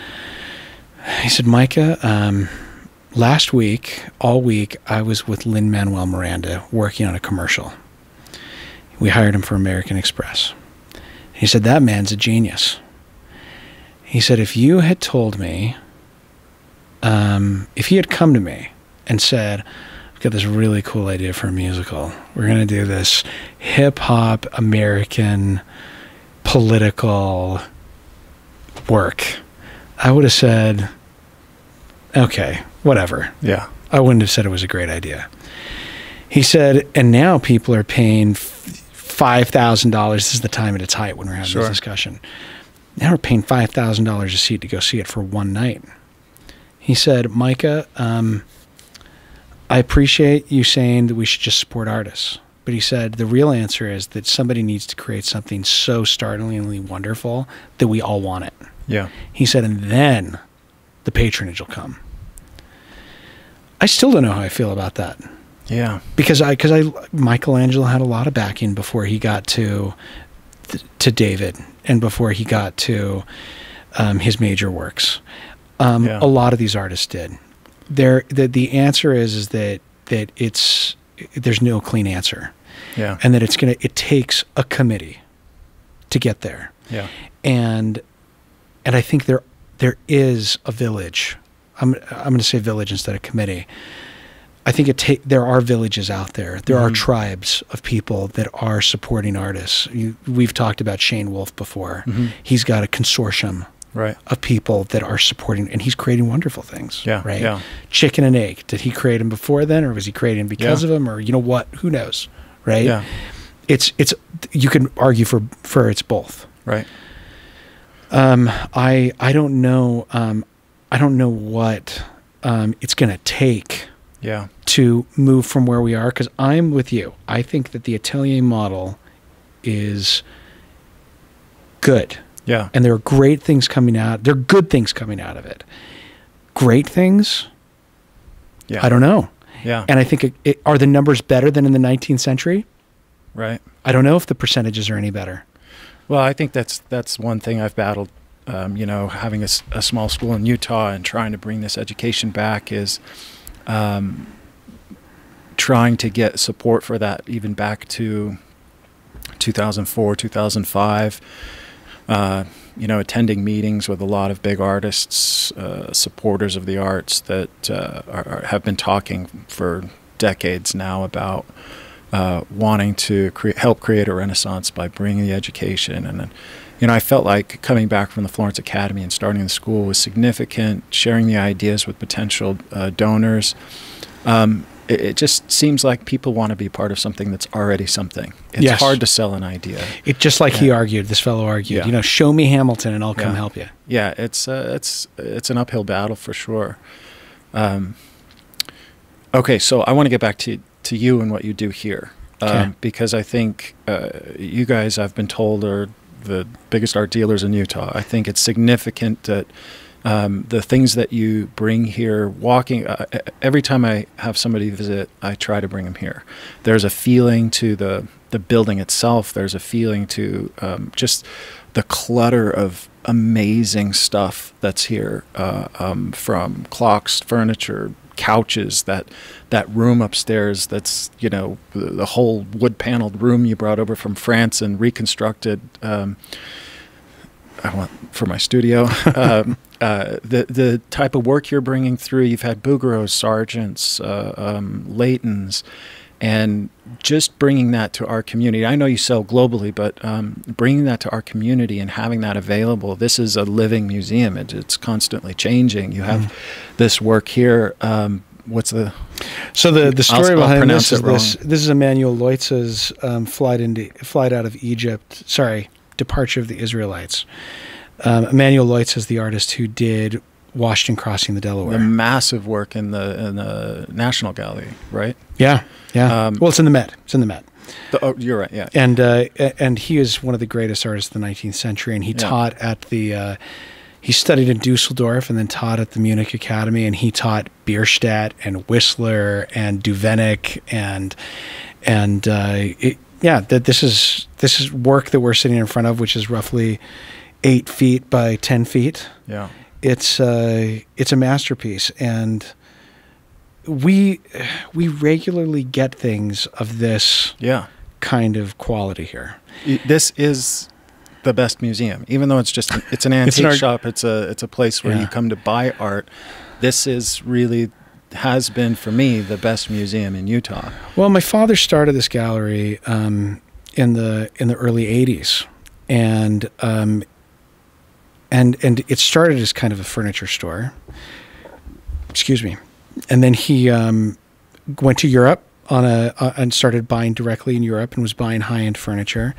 he said, Micah, um, last week, all week, I was with Lin Manuel Miranda working on a commercial. We hired him for American Express. He said, That man's a genius. He said, If you had told me, um, if he had come to me and said, I've got this really cool idea for a musical. We're going to do this hip hop American political work. I would have said, okay, whatever. Yeah. I wouldn't have said it was a great idea. He said, and now people are paying five thousand dollars. This is the time at its height when we're having Sure. this discussion. Now we're paying five thousand dollars a seat to go see it for one night. He said, Micah, um, I appreciate you saying that we should just support artists. But he said the real answer is that somebody needs to create something so startlingly wonderful that we all want it. Yeah. He said, and then the patronage will come. I still don't know how I feel about that Yeah. because I because I Michelangelo had a lot of backing before he got to to David and before he got to um, his major works. Um, Yeah. A lot of these artists did. There, the the answer is is that that it's there's no clean answer, Yeah. and that it's gonna it takes a committee to get there yeah. and and I think there there is a village. I'm I'm going to say village instead of committee. I think it ta- there are villages out there. There are Mhm. tribes of people that are supporting artists. You, we've talked about Shane Wolf before. Mhm. He's got a consortium Right. of people that are supporting, and he's creating wonderful things. Yeah. right. Yeah. Chicken and egg. Did he create him before then, or was he creating because Yeah. of him, or you know what? Who knows? Right. Yeah. It's it's you can argue for for it's both. Right. Um, I I don't know. Um, I don't know what um, it's going to take Yeah. to move from where we are. Because I'm with you. I think that the Atelier model is good, Yeah. and there are great things coming out. There are good things coming out of it. Great things. Yeah. I don't know. Yeah. And I think it, it, are the numbers better than in the 19th century? right. I don't know if the percentages are any better. Well, I think that's that's one thing I've battled. Um, you know, having a small school in Utah and trying to bring this education back is um, trying to get support for that even back to 2004, 2005. Uh, you know, attending meetings with a lot of big artists, uh, supporters of the arts that uh, are, have been talking for decades now about uh, wanting to cre- help create a renaissance by bringing the education. And you know, I felt like coming back from the Florence Academy and starting the school was significant, sharing the ideas with potential uh, donors. Um, it, it just seems like people want to be part of something that's already something. It's Yes. hard to sell an idea. It just like he argued, this fellow argued, Yeah. you know, show me Hamilton and I'll come Yeah. help you. Yeah, it's uh, it's it's an uphill battle for sure. Um, okay, so I want to get back to to you and what you do here, um, because I think uh, you guys, I've been told, are the biggest art dealers in Utah. I think it's significant that um, the things that you bring here, walking. Uh, every time I have somebody visit, I try to bring them here. There's a feeling to the the building itself. There's a feeling to um, just the clutter of amazing stuff that's here, uh, um, from clocks, furniture, couches. That that room upstairs. That's you know the, the whole wood paneled room you brought over from France and reconstructed. Um, I want for my studio. um, uh, the the type of work you're bringing through. You've had Bouguereau's, Sargents, uh, um, Leighton's, and just bringing that to our community. I know you sell globally, but um, bringing that to our community and having that available. This is a living museum. It, it's constantly changing. You have this work here. Um, what's the So the, the story I'll behind pronounce this is this. This is Emanuel Leutze's um, flight into flight out of Egypt. Sorry, departure of the Israelites. Um, Emanuel Leutze is the artist who did Washington Crossing the Delaware. the massive work in the in the National Gallery, right? yeah, yeah. Um, well, it's in the Met. It's in the Met. The, oh, you're right. Yeah. and uh, and he is one of the greatest artists of the 19th century, and he Yeah. taught at the. Uh, he studied in Dusseldorf and then taught at the Munich Academy, and he taught Bierstadt and Whistler and Duveneck and and uh, it, yeah, that this is this is work that we're sitting in front of, which is roughly eight feet by ten feet. Yeah. It's uh, it's a masterpiece, and we we regularly get things of this Yeah. kind of quality here. This is the best museum, even though it's just it's an It's an antique art- shop. It's a it's a place where Yeah. you come to buy art. This is really has been for me the best museum in Utah. Well, my father started this gallery um, in the in the early '80s, and um, and and it started as kind of a furniture store. Excuse me, and then he um, went to Europe on a uh, and started buying directly in Europe and was buying high end furniture.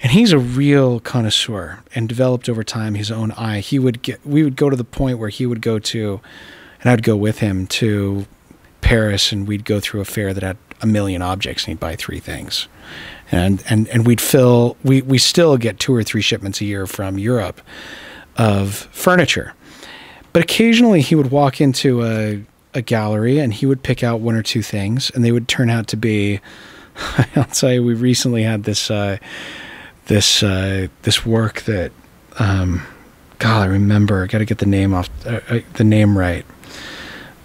And he's a real connoisseur and developed over time his own eye. He would get we would go to the point where he would go to and I'd go with him to Paris and we'd go through a fair that had a million objects and he'd buy three things. And and and we'd fill we we still get two or three shipments a year from Europe of furniture. But occasionally he would walk into a a gallery and he would pick out one or two things and they would turn out to be I'll tell you we recently had this uh this uh this work that um God, I remember. I got to get the name off, uh, uh, the name right.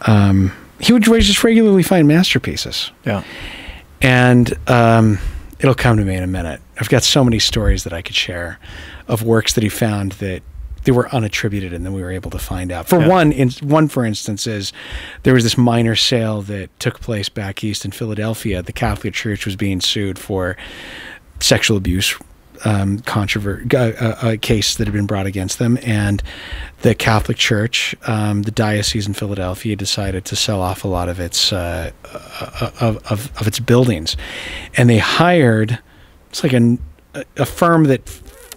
Um, he would just regularly find masterpieces, Yeah. and um, it'll come to me in a minute. I've got so many stories that I could share of works that he found that they were unattributed, and then we were able to find out. For Yeah. one, in, one for instance, is there was this minor sale that took place back east in Philadelphia. The Catholic Church was being sued for sexual abuse um, controver- uh, uh, a case that had been brought against them, and the Catholic Church, um, the diocese in Philadelphia, decided to sell off a lot of its uh, uh, of, of of its buildings, and they hired it's like a a firm that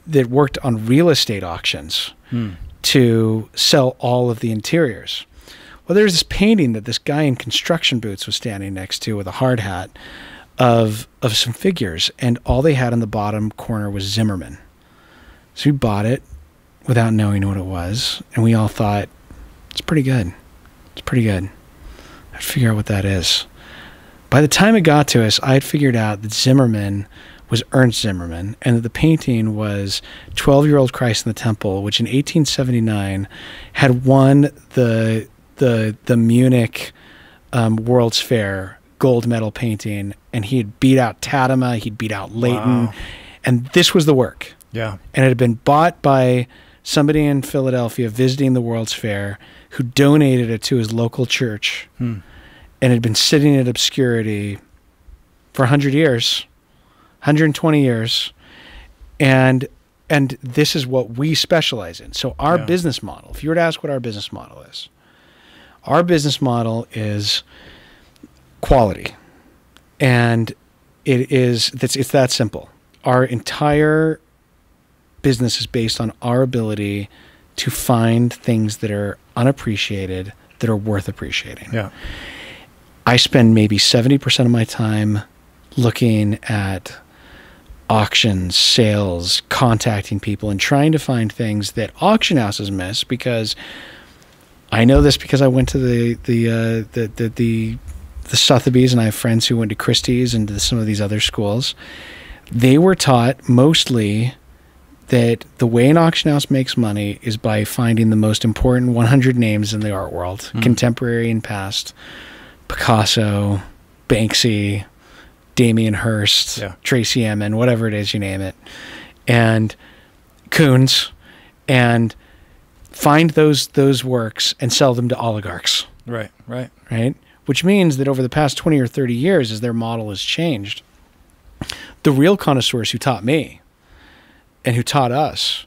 that worked on real estate auctions hmm. to sell all of the interiors. Well, there's this painting that this guy in construction boots was standing next to with a hard hat of of some figures, and all they had in the bottom corner was Zimmerman. So we bought it without knowing what it was, and we all thought it's pretty good. It's pretty good. I'd figure out what that is. By the time it got to us, I had figured out that Zimmerman was Ernst Zimmerman, and that the painting was 12 year old Christ in the Temple, which in 1879 had won the the the Munich um, World's Fair gold medal painting, and he had beat out Tadema, he'd beat out Leighton, Wow. and this was the work. Yeah. And it had been bought by somebody in Philadelphia visiting the World's Fair who donated it to his local church Hmm. and had been sitting in obscurity for 100 years 120 years and and this is what we specialize in so our Yeah. business model if you were to ask what our business model is our business model is quality and it is that's it's that simple our entire business is based on our ability to find things that are unappreciated that are worth appreciating Yeah. I spend maybe 70% of my time looking at auctions, sales, contacting people, and trying to find things that auction houses miss because I know this because I went to the the uh, the, the the the Sotheby's and I have friends who went to Christie's and to some of these other schools. They were taught mostly that the way an auction house makes money is by finding the most important 100 names in the art world, contemporary and past. Picasso, Banksy, Damien Hirst, Yeah. Tracey Emin, whatever it is, you name it, and Koons, and find those those works and sell them to oligarchs, Right. Right. right? Which means that over the past twenty or thirty years, as their model has changed, the real connoisseurs who taught me and who taught us,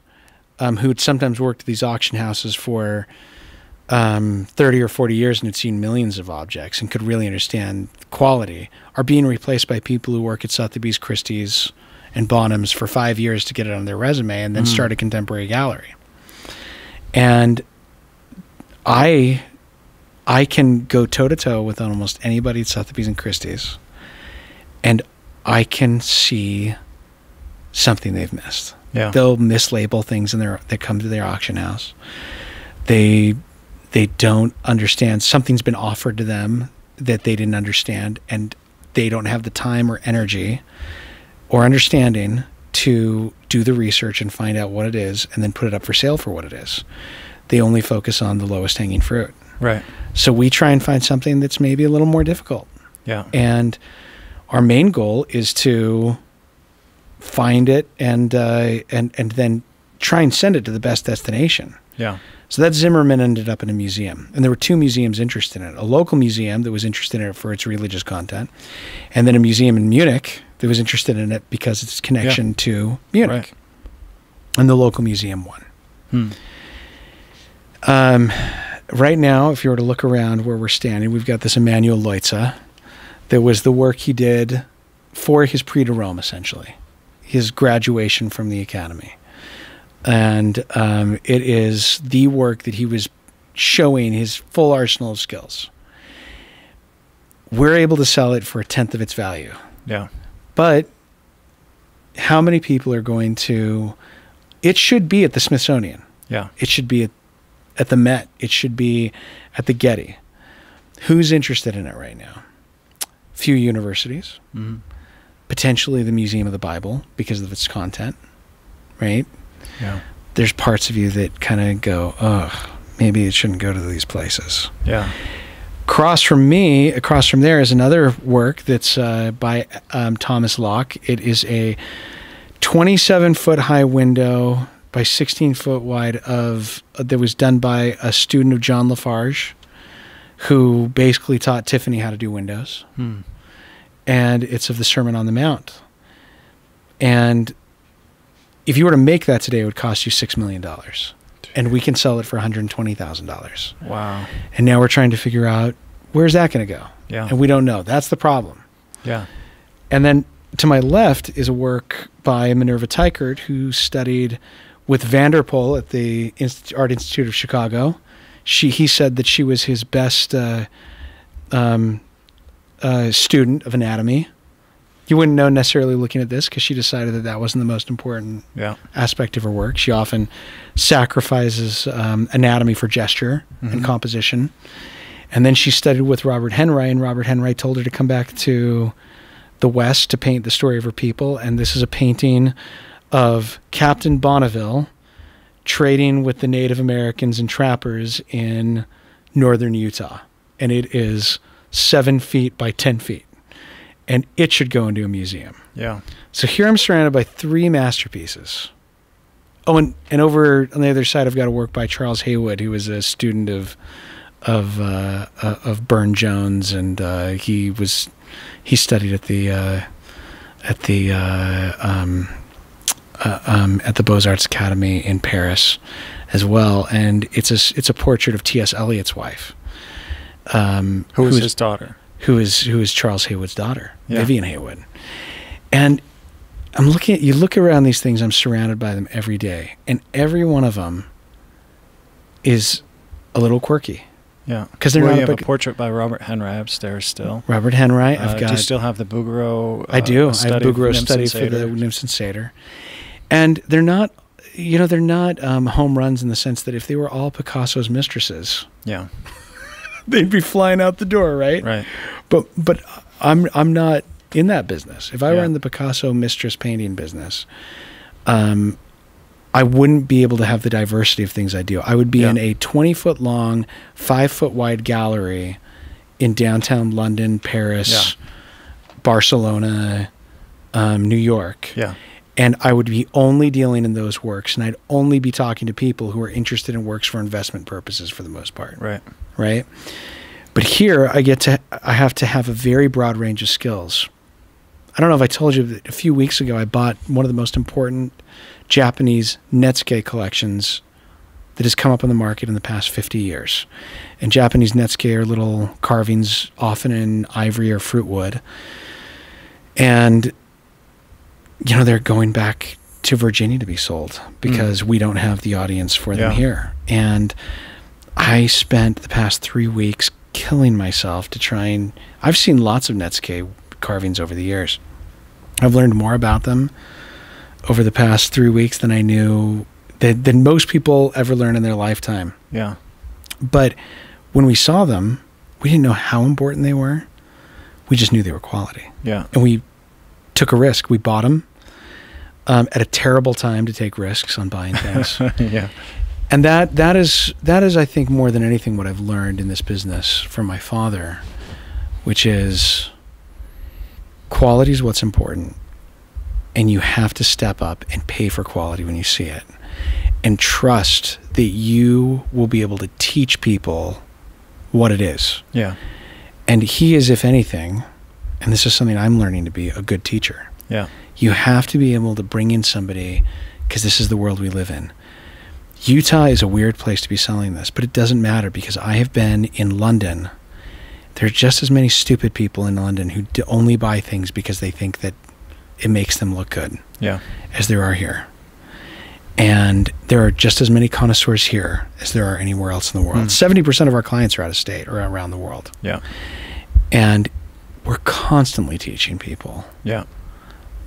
um, who had sometimes worked at these auction houses for um, 30 or 40 years and had seen millions of objects and could really understand quality are being replaced by people who work at Sotheby's, Christie's, and Bonhams for five years to get it on their resume and then start a contemporary gallery. And I I can go toe to toe with almost anybody at Sotheby's and Christie's, and I can see something they've missed Yeah. they'll mislabel things in their that come to their auction house. They they don't understand something's been offered to them that they didn't understand and they don't have the time or energy or understanding to do the research and find out what it is and then put it up for sale for what it is. They only focus on the lowest hanging fruit. Right. So we try and find something that's maybe a little more difficult. Yeah. And our main goal is to find it and uh, and and then try and send it to the best destination. Yeah. So that Zimmerman ended up in a museum, and there were two museums interested in it: a local museum that was interested in it for its religious content, and then a museum in Munich that was interested in it because its connection to Munich. Right. And the local museum won. Hmm. Um, right now, if you were to look around where we're standing, we've got this Emanuel Leutze. That was the work he did for his Prix de Rome essentially, his graduation from the academy. And um, it is the work that he was showing his full arsenal of skills. We're able to sell it for a tenth of its value. Yeah. But how many people are going to? It should be at the Smithsonian. Yeah. It should be at, at the Met. It should be at the Getty. Who's interested in it right now? Few universities, hmm potentially the Museum of the Bible because of its content, right? Yeah. There's parts of you that kind of go, ugh, maybe it shouldn't go to these places. Yeah. Across from me, across from there is another work that's uh, by um, Thomas Locke. It is a 27 foot high window by 16 foot wide of uh, that was done by a student of John Lafarge, who basically taught Tiffany how to do windows. Hmm. And it's of the Sermon on the Mount. And if you were to make that today, it would cost you six million dollars, and we can sell it for 120 thousand dollars. Wow. And now we're trying to figure out where's that going to go. Yeah. And we don't know. That's the problem. Yeah. And then to my left is a work by Minerva Teichert, who studied with Vanderpoel at the Inst- Art Institute of Chicago. She he said that she was his best uh, um, uh, student of anatomy. You wouldn't know necessarily looking at this because she decided that that wasn't the most important Yeah. aspect of her work. She often sacrifices um, anatomy for gesture Mhm. and composition. And then she studied with Robert Henri, and Robert Henri told her to come back to the West to paint the story of her people. And this is a painting of Captain Bonneville trading with the Native Americans and trappers in northern Utah. And it is seven feet by 10 feet. And it should go into a museum. Yeah. So here I'm surrounded by three masterpieces. Oh, and, and over on the other side, I've got a work by Charles Haigh-Wood, who was a student of of uh, uh, of Burne-Jones, and uh, he was he studied at the uh, at the uh, um, uh, um, at the Beaux Arts Academy in Paris as well. And it's a it's a portrait of T.S. Eliot's wife, um, Who was his daughter? Who is who is Charles Haigh-Wood's daughter, Yeah. Vivienne Haigh-Wood. And I'm looking at you look around these things, I'm surrounded by them every day, and every one of them is a little quirky. Yeah, because they're well, not you a have a portrait by Robert Henri upstairs still. Robert Henri, Uh, I've do got you still have the Bouguereau? I do. uh, I have Bouguereau study for the? Nymphs and Satyr. And they're not you know, they're not um, home runs in the sense that if they were all Picasso's mistresses, Yeah. they'd be flying out the door, right? Right. But but I'm I'm not in that business. If I were in the Picasso mistress painting business, um, I wouldn't be able to have the diversity of things I do. I would be Yeah. in a 20 foot long, five foot wide gallery in downtown London, Paris, Barcelona, um, New York, Yeah. and I would be only dealing in those works, and I'd only be talking to people who are interested in works for investment purposes for the most part Right. Right? But here I get to I have to have a very broad range of skills. I don't know if I told you that a few weeks ago I bought one of the most important Japanese Netsuke collections that has come up on the market in the past 50 years. And Japanese Netsuke are little carvings often in ivory or fruit wood. And you know they're going back to Virginia to be sold hmm. because we don't have the audience for them Yeah. here. And I spent the past three weeks killing myself to try and. I've seen lots of Netsuke carvings over the years. I've learned more about them over the past three weeks than I knew that than most people ever learn in their lifetime. Yeah. But when we saw them, we didn't know how important they were. We just knew they were quality, Yeah. and we took a risk. We bought them um, at a terrible time to take risks on buying things. yeah. And that that is that is I think more than anything what I've learned in this business from my father, which is quality is what's important, and you have to step up and pay for quality when you see it, and trust that you will be able to teach people what it is. Yeah. And he is, if anything, and this is something I'm learning to be a good teacher. Yeah. You have to be able to bring in somebody because this is the world we live in. Utah is a weird place to be selling this, but it doesn't matter because I have been in London. There are just as many stupid people in London who d- only buy things because they think that it makes them look good Yeah. as there are here. And there are just as many connoisseurs here as there are anywhere else in the world. Hmm. 70% of our clients are out of state or around the world. Yeah. And we're constantly teaching people Yeah.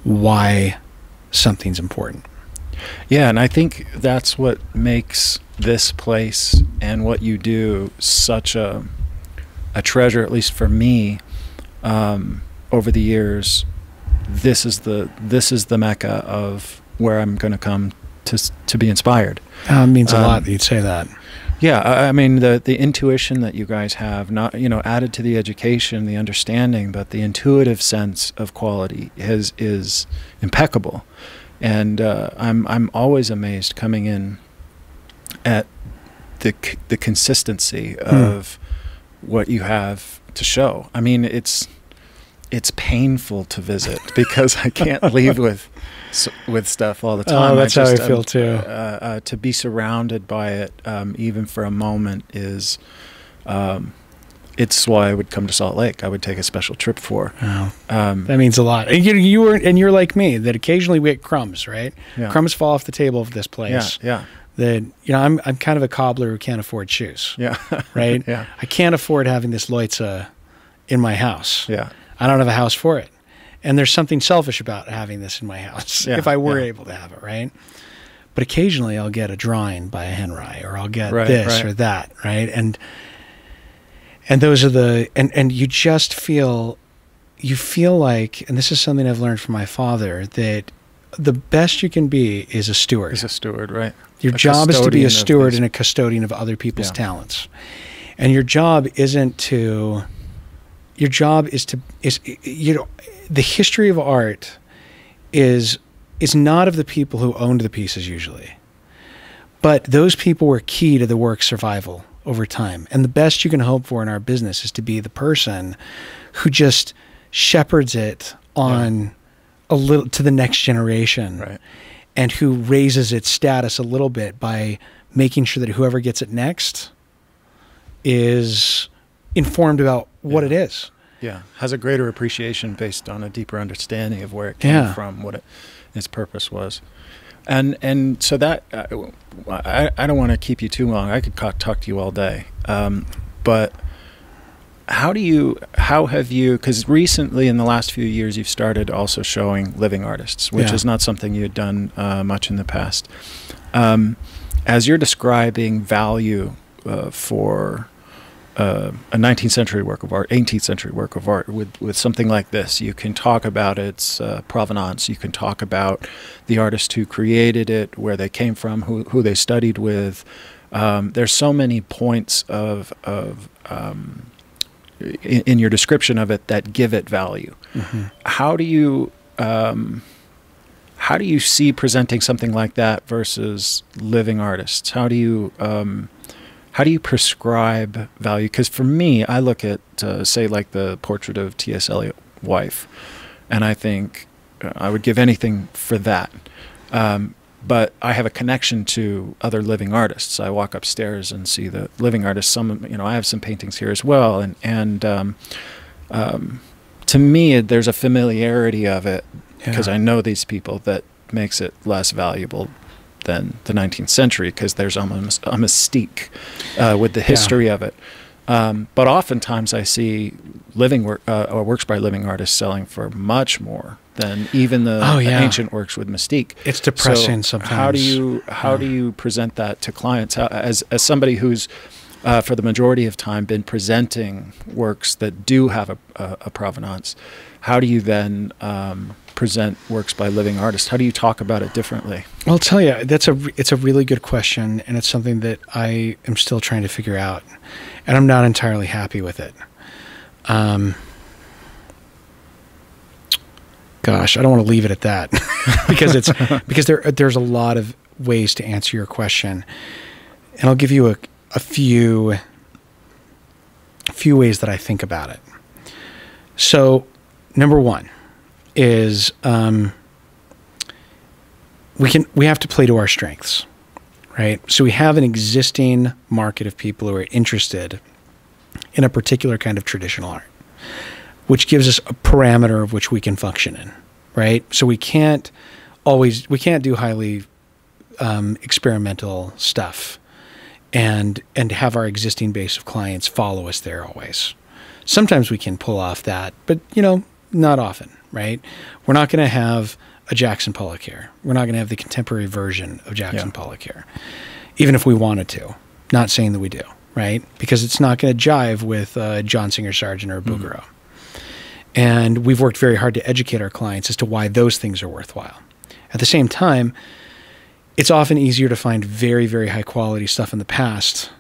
why something's important. Yeah, and I think that's what makes this place and what you do such a a treasure, at least for me. Um, over the years, this is the this is the mecca of where I'm going to come to to be inspired. Uh, it means a Um, lot that you'd say that. Yeah, I, I mean the the intuition that you guys have, not you know, added to the education, the understanding, but the intuitive sense of quality is is impeccable, and uh, I'm I'm always amazed coming in at the c- the consistency of what you have to show. I mean, it's it's painful to visit because I can't leave with s- with stuff all the time. Oh, that's how I just, feel um, too. uh, uh, to be surrounded by it, um, even for a moment, is um, it's why I would come to Salt Lake. I would take a special trip for. Um, that means a lot. And you, you were, and you're like me that occasionally we get crumbs, right? yeah. Crumbs fall off the table of this place. yeah, That you know, I'm I'm kind of a cobbler who can't afford shoes, yeah, right? yeah, I can't afford having this Leutze in my house. yeah, I don't have a house for it. And there's something selfish about having this in my house Yeah, if I were yeah. able to have it, right? But occasionally I'll get a drawing by a Henri or I'll get Right, this right. or that, right? And and those are the and and you just feel you feel like and this is something I've learned from my father that the best you can be is a steward. is a steward, right? Your a job is to be a steward and a custodian of other people's Yeah. talents. And your job isn't to your job is to is you know the history of art is is not of the people who owned the pieces usually. But those people were key to the work's survival over time. And the best you can hope for in our business is to be the person who just shepherds it on a little to the next generation Right. and who raises its status a little bit by making sure that whoever gets it next is informed about what Yeah. it is. Yeah, has a greater appreciation based on a deeper understanding of where it came Yeah. from, what it, its purpose was, and and so that uh, I I don't want to keep you too long. I could talk to you all day, um, but how do you how have you because recently in the last few years you've started also showing living artists, which Yeah. is not something you had done uh, much in the past. Um, as you're describing value uh, for uh, a 19th century work of art, 18th century work of art with, with something like this. You can talk about its uh, provenance. You can talk about the artist who created it, where they came from, who, who they studied with. Um, there's so many points of, of um, in, in your description of it that give it value. How do you um, how do you see presenting something like that versus living artists? How do you um, how do you prescribe value? Because for me, I look at uh, say like the portrait of T.S. Eliot wife, and I think uh, I would give anything for that. Um, but I have a connection to other living artists. I walk upstairs and see the living artists. Some, you know, I have some paintings here as well, and and um, um, to me, there's a familiarity of it because Yeah. I know these people that makes it less valuable than the 19th century because there's almost a mystique uh, with the history of it. Um, but oftentimes I see living work uh, or works by living artists selling for much more than even the, Oh, the ancient works with mystique. It's depressing So sometimes. How do you how Yeah. do you present that to clients how, as as somebody who's uh, for the majority of time, been presenting works that do have a, a, a provenance. How do you then um, present works by living artists? How do you talk about it differently? I'll tell you, that's a it's a really good question, and it's something that I am still trying to figure out, and I'm not entirely happy with it. Um, gosh, I don't want to leave it at that because it's because there there's a lot of ways to answer your question, and I'll give you a a few a few ways that I think about it. So, number one is um, we can we have to play to our strengths, right? So we have an existing market of people who are interested in a particular kind of traditional art, which gives us a parameter of which we can function in, right? So we can't always we can't do highly um, experimental stuff and and have our existing base of clients follow us there always. Sometimes we can pull off that, but you know, not often, right? We're not going to have a Jackson Pollock here. We're not going to have the contemporary version of Jackson Yeah. Pollock here, even if we wanted to. Not saying that we do, right? Because it's not going to jive with uh, John Singer Sargent or a Bouguereau. And we've worked very hard to educate our clients as to why those things are worthwhile. At the same time, it's often easier to find very, very high quality stuff in the past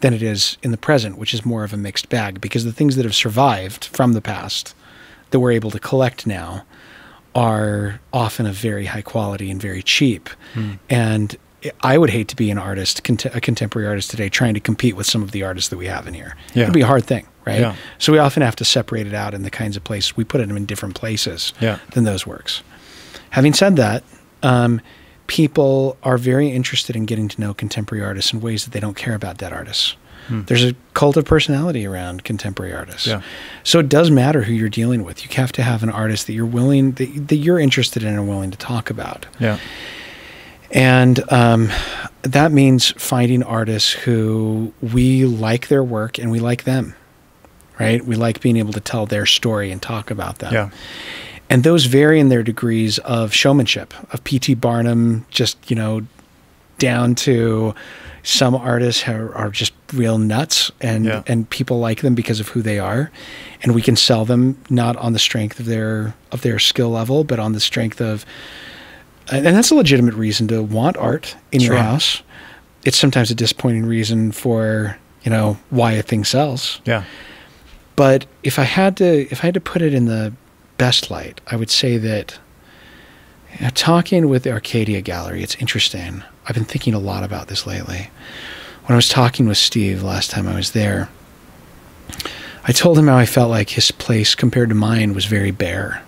than it is in the present, which is more of a mixed bag because the things that have survived from the past that we're able to collect now are often of very high quality and very cheap. And I would hate to be an artist, cont- a contemporary artist today, trying to compete with some of the artists that we have in here. Yeah. It'd be a hard thing, right? Yeah. So we often have to separate it out in the kinds of places we put them in different places Yeah. than those works. Having said that, um, people are very interested in getting to know contemporary artists in ways that they don't care about dead artists. There's a cult of personality around contemporary artists. Yeah. So it does matter who you're dealing with. You have to have an artist that you're willing that, that you're interested in and willing to talk about. Yeah. And um, that means finding artists who we like their work and we like them, right? We like being able to tell their story and talk about them. Yeah. And those vary in their degrees of showmanship, of P.T. Barnum, just, you know, down to some artists are, are just real nuts and, Yeah. and people like them because of who they are. And we can sell them not on the strength of their of their skill level, but on the strength of and that's a legitimate reason to want art in your house. It's sometimes a disappointing reason for, you know, why a thing sells. Yeah. But if I had to, if I had to put it in the best light, I would say that you know, talking with the Arcadia Gallery, it's interesting. I've been thinking a lot about this lately. When I was talking with Steve last time I was there, I told him how I felt like his place compared to mine was very bare.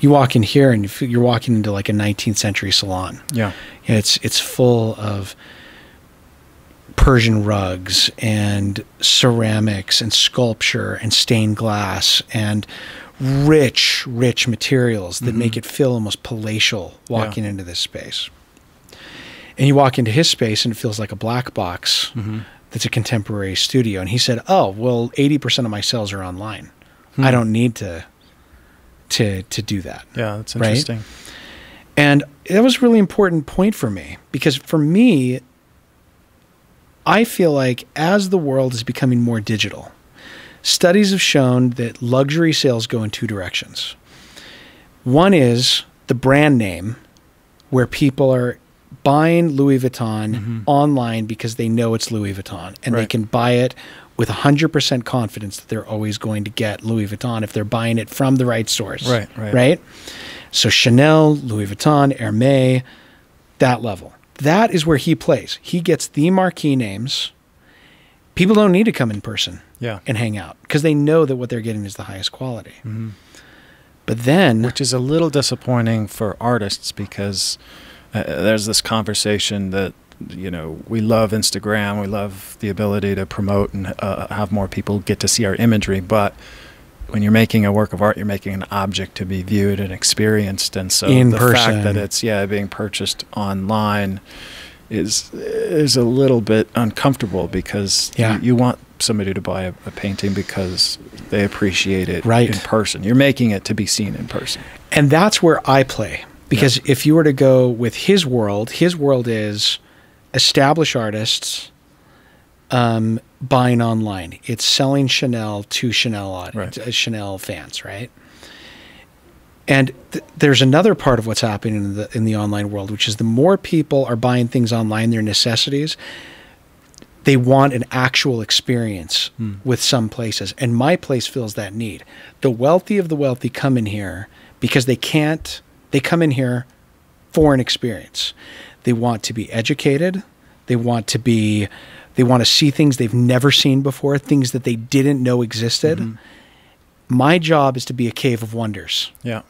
You walk in here and you feel- you're walking into like a 19th century salon. Yeah. Yeah, it's it's full of Persian rugs and ceramics and sculpture and stained glass and rich, rich materials that mm-hmm. make it feel almost palatial walking into this space. And you walk into his space and it feels like a black box mm-hmm. that's a contemporary studio. And he said, "Oh, well, eighty percent of my sales are online. Hmm. I don't need to to to do that." Yeah. That's Right? interesting. And that was a really important point for me because for me, I feel like as the world is becoming more digital, studies have shown that luxury sales go in two directions. One is the brand name, where people are buying Louis Vuitton mm-hmm. online because they know it's Louis Vuitton and they can buy it with 100% confidence that they're always going to get Louis Vuitton if they're buying it from the right source. Right, right. Right? So Chanel, Louis Vuitton, Hermes, that level. That is where he plays. He gets the marquee names. People don't need to come in person Yeah. and hang out because they know that what they're getting is the highest quality. Mm-hmm. But then, which is a little disappointing for artists because uh, there's this conversation that you know we love Instagram, we love the ability to promote and uh, have more people get to see our imagery, but when you're making a work of art, you're making an object to be viewed and experienced, and so In the person. fact that it's yeah being purchased online is is a little bit uncomfortable because Yeah. you, you want somebody to buy a, a painting because they appreciate it Right. in person. You're making it to be seen in person. and that's where I play because if you were to go with his world, his world is establish artists um, buying online. It's selling Chanel to Chanel aud- Right. to Chanel fans, right? And th- there's another part of what's happening in the in the online world, which is the more people are buying things online, their necessities, they want an actual experience with some places, and my place fills that need. The wealthy of the wealthy come in here because they can't. They come in here for an experience. They want to be educated. They want to be. They want to see things they've never seen before, things that they didn't know existed. Mm-hmm. My job is to be a cave of wonders. Yeah.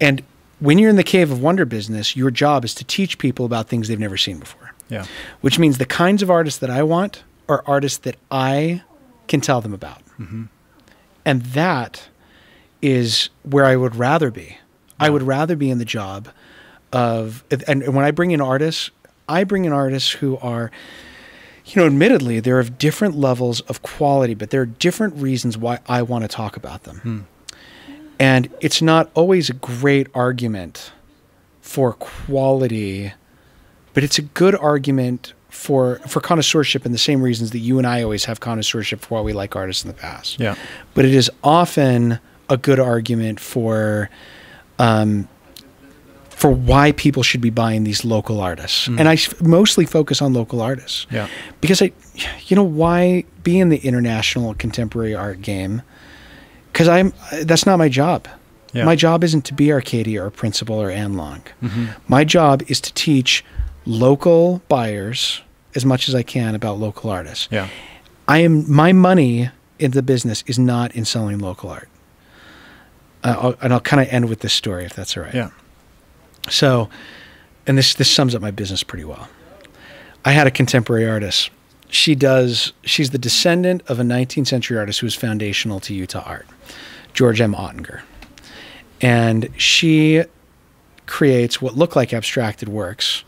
And when you're in the cave of wonder business, your job is to teach people about things they've never seen before. Yeah. Which means the kinds of artists that I want are artists that I can tell them about. Mm-hmm. And that is where I would rather be. I would rather be in the job of, and when I bring in artists, I bring in artists who are, you know, admittedly, they're of different levels of quality, but there are different reasons why I want to talk about them. Hmm. And it's not always a great argument for quality, but it's a good argument for for connoisseurship in the same reasons that you and I always have connoisseurship for why we like artists in the past. Yeah. But it is often a good argument for um, for why people should be buying these local artists. And I s- mostly focus on local artists Yeah. because I, you know, why be in the international contemporary art game? Because I'm that's not my job. Yeah. My job isn't to be Arcadia or Principle or Ann Long. My job is to teach local buyers as much as I can about local artists. Yeah. I am my money in the business is not in selling local art. Uh, I'll, and I'll kind of end with this story if that's all right. Yeah. So, and this this sums up my business pretty well. I had a contemporary artist. She does. She's the descendant of a 19th century artist who was foundational to Utah art, George M. Ottinger, and she creates what look like abstracted works,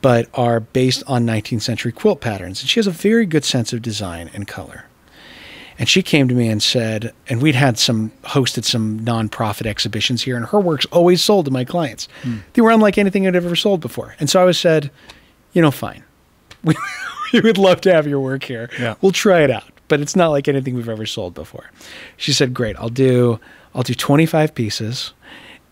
but are based on 19th century quilt patterns. And she has a very good sense of design and color. And she came to me and said, and we'd had some hosted some nonprofit exhibitions here, and her works always sold to my clients. Hmm. They were unlike anything I'd ever sold before. And so I was said, you know, fine. We, we would love to have your work here. Yeah. We'll try it out. But it's not like anything we've ever sold before. She said, Great, I'll do I'll do 25 pieces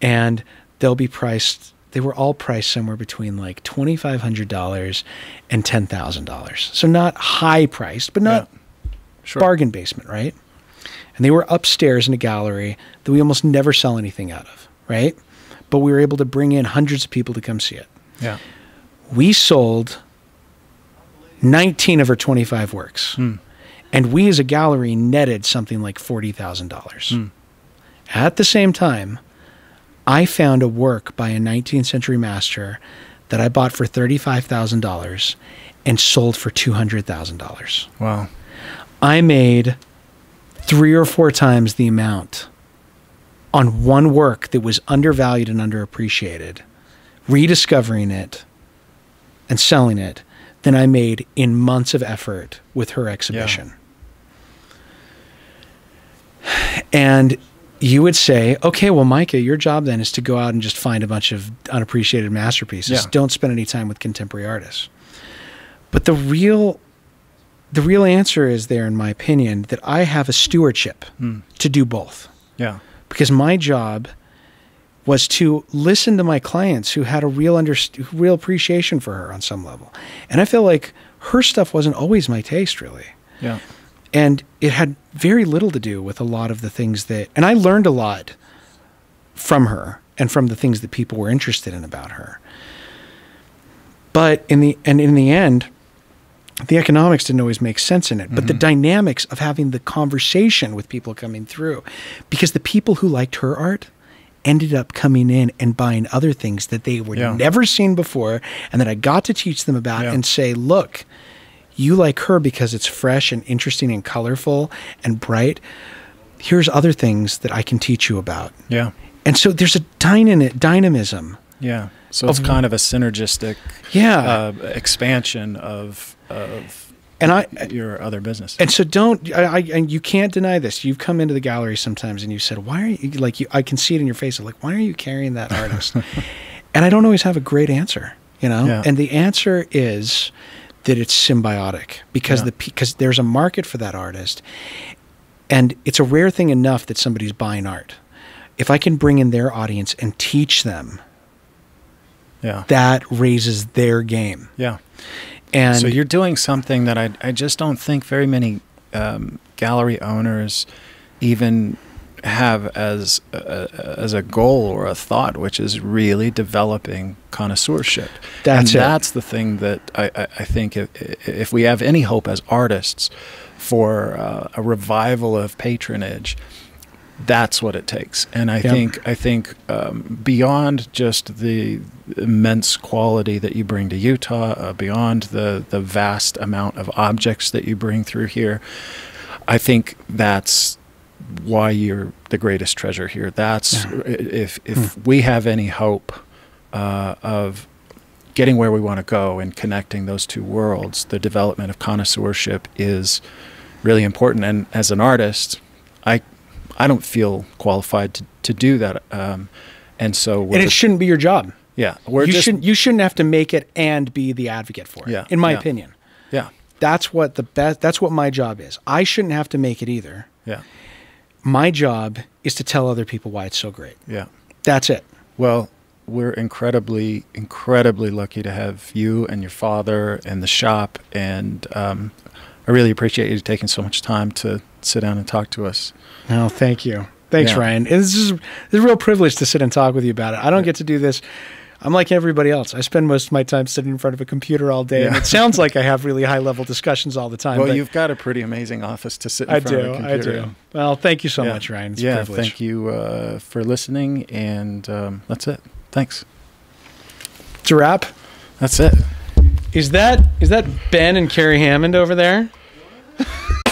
and they'll be priced they were all priced somewhere between like $2,500 and $10,000. So not high priced, but not Sure. bargain basement, right? And they were upstairs in a gallery that we almost never sell anything out of, right? But we were able to bring in hundreds of people to come see it. Yeah. We sold 19 of her 25 works. Hmm. And we as a gallery netted something like $40,000. Hmm. At the same time, I found a work by a 19th century master that I bought for $35,000 and sold for $200,000. Wow. I made three or four times the amount on one work that was undervalued and underappreciated, rediscovering it and selling it than I made in months of effort with her exhibition. And you would say, okay, well, Micah, your job then is to go out and just find a bunch of unappreciated masterpieces. Yeah. Don't spend any time with contemporary artists. But the real the real answer is there, in my opinion, that I have a stewardship hmm. to do both. Yeah. Because my job was to listen to my clients who had a real underst- real appreciation for her on some level. And I feel like her stuff wasn't always my taste, really Yeah. and it had very little to do with a lot of the things that and i learned a lot from her and from the things that people were interested in about her but in the and in the end the economics didn't always make sense in it but the mm-hmm. dynamics of having the conversation with people coming through because the people who liked her art ended up coming in and buying other things that they were Yeah. never seen before and that I got to teach them about Yeah. and say, look, you like her because it's fresh and interesting and colorful and bright. Here's other things that I can teach you about. Yeah. And so there's a dynam- dynamism. Yeah. So it's kind of a synergistic Yeah. uh, expansion of of and I your other business. and so don't I, I and you can't deny this. You've come into the gallery sometimes and you said, "Why are you like you I can see it in your face like why are you carrying that artist?" and I don't always have a great answer, you know? Yeah. And the answer is that it's symbiotic because Yeah. the because there's a market for that artist, and it's a rare thing enough that somebody's buying art. If I can bring in their audience and teach them, Yeah. that raises their game. Yeah. And so you're doing something that I, I just don't think very many um, gallery owners even have as a, as a goal or a thought, which is really developing connoisseurship. That's and it. that's the thing that I, I, I think if, if we have any hope as artists for uh, a revival of patronage, that's what it takes. And I Yep. think I think um, beyond just the immense quality that you bring to Utah, uh, beyond the the vast amount of objects that you bring through here, I think that's why you're the greatest treasure here. That's Yeah. if if we have any hope uh, of getting where we want to go and connecting those two worlds, the development of connoisseurship is really important. And as an artist, I I don't feel qualified to, to do that. Um, and so and it just- shouldn't be your job. yeah, you just shouldn't you shouldn't have to make it and be the advocate for it. Yeah, in my yeah. opinion, yeah that's what the best. That's what my job is. I shouldn't have to make it either. yeah My job is to tell other people why it's so great. yeah. That's it. Well, we're incredibly, incredibly lucky to have you and your father and the shop. And um, I really appreciate you taking so much time to sit down and talk to us. Oh, thank you. Thanks, Yeah. Ryan. It's just it's a real privilege to sit and talk with you about it. I don't get to do this. I'm like everybody else. I spend most of my time sitting in front of a computer all day, and it sounds like I have really high level discussions all the time. well, but you've got a pretty amazing office to sit in I front do. of a I computer. do. in. Well, thank you so Yeah. much, Ryan. It's a yeah, privilege. thank you uh, for listening. And um, that's it. Thanks. It's a wrap. That's it. Is that is that Ben and Carrie Hammond over there?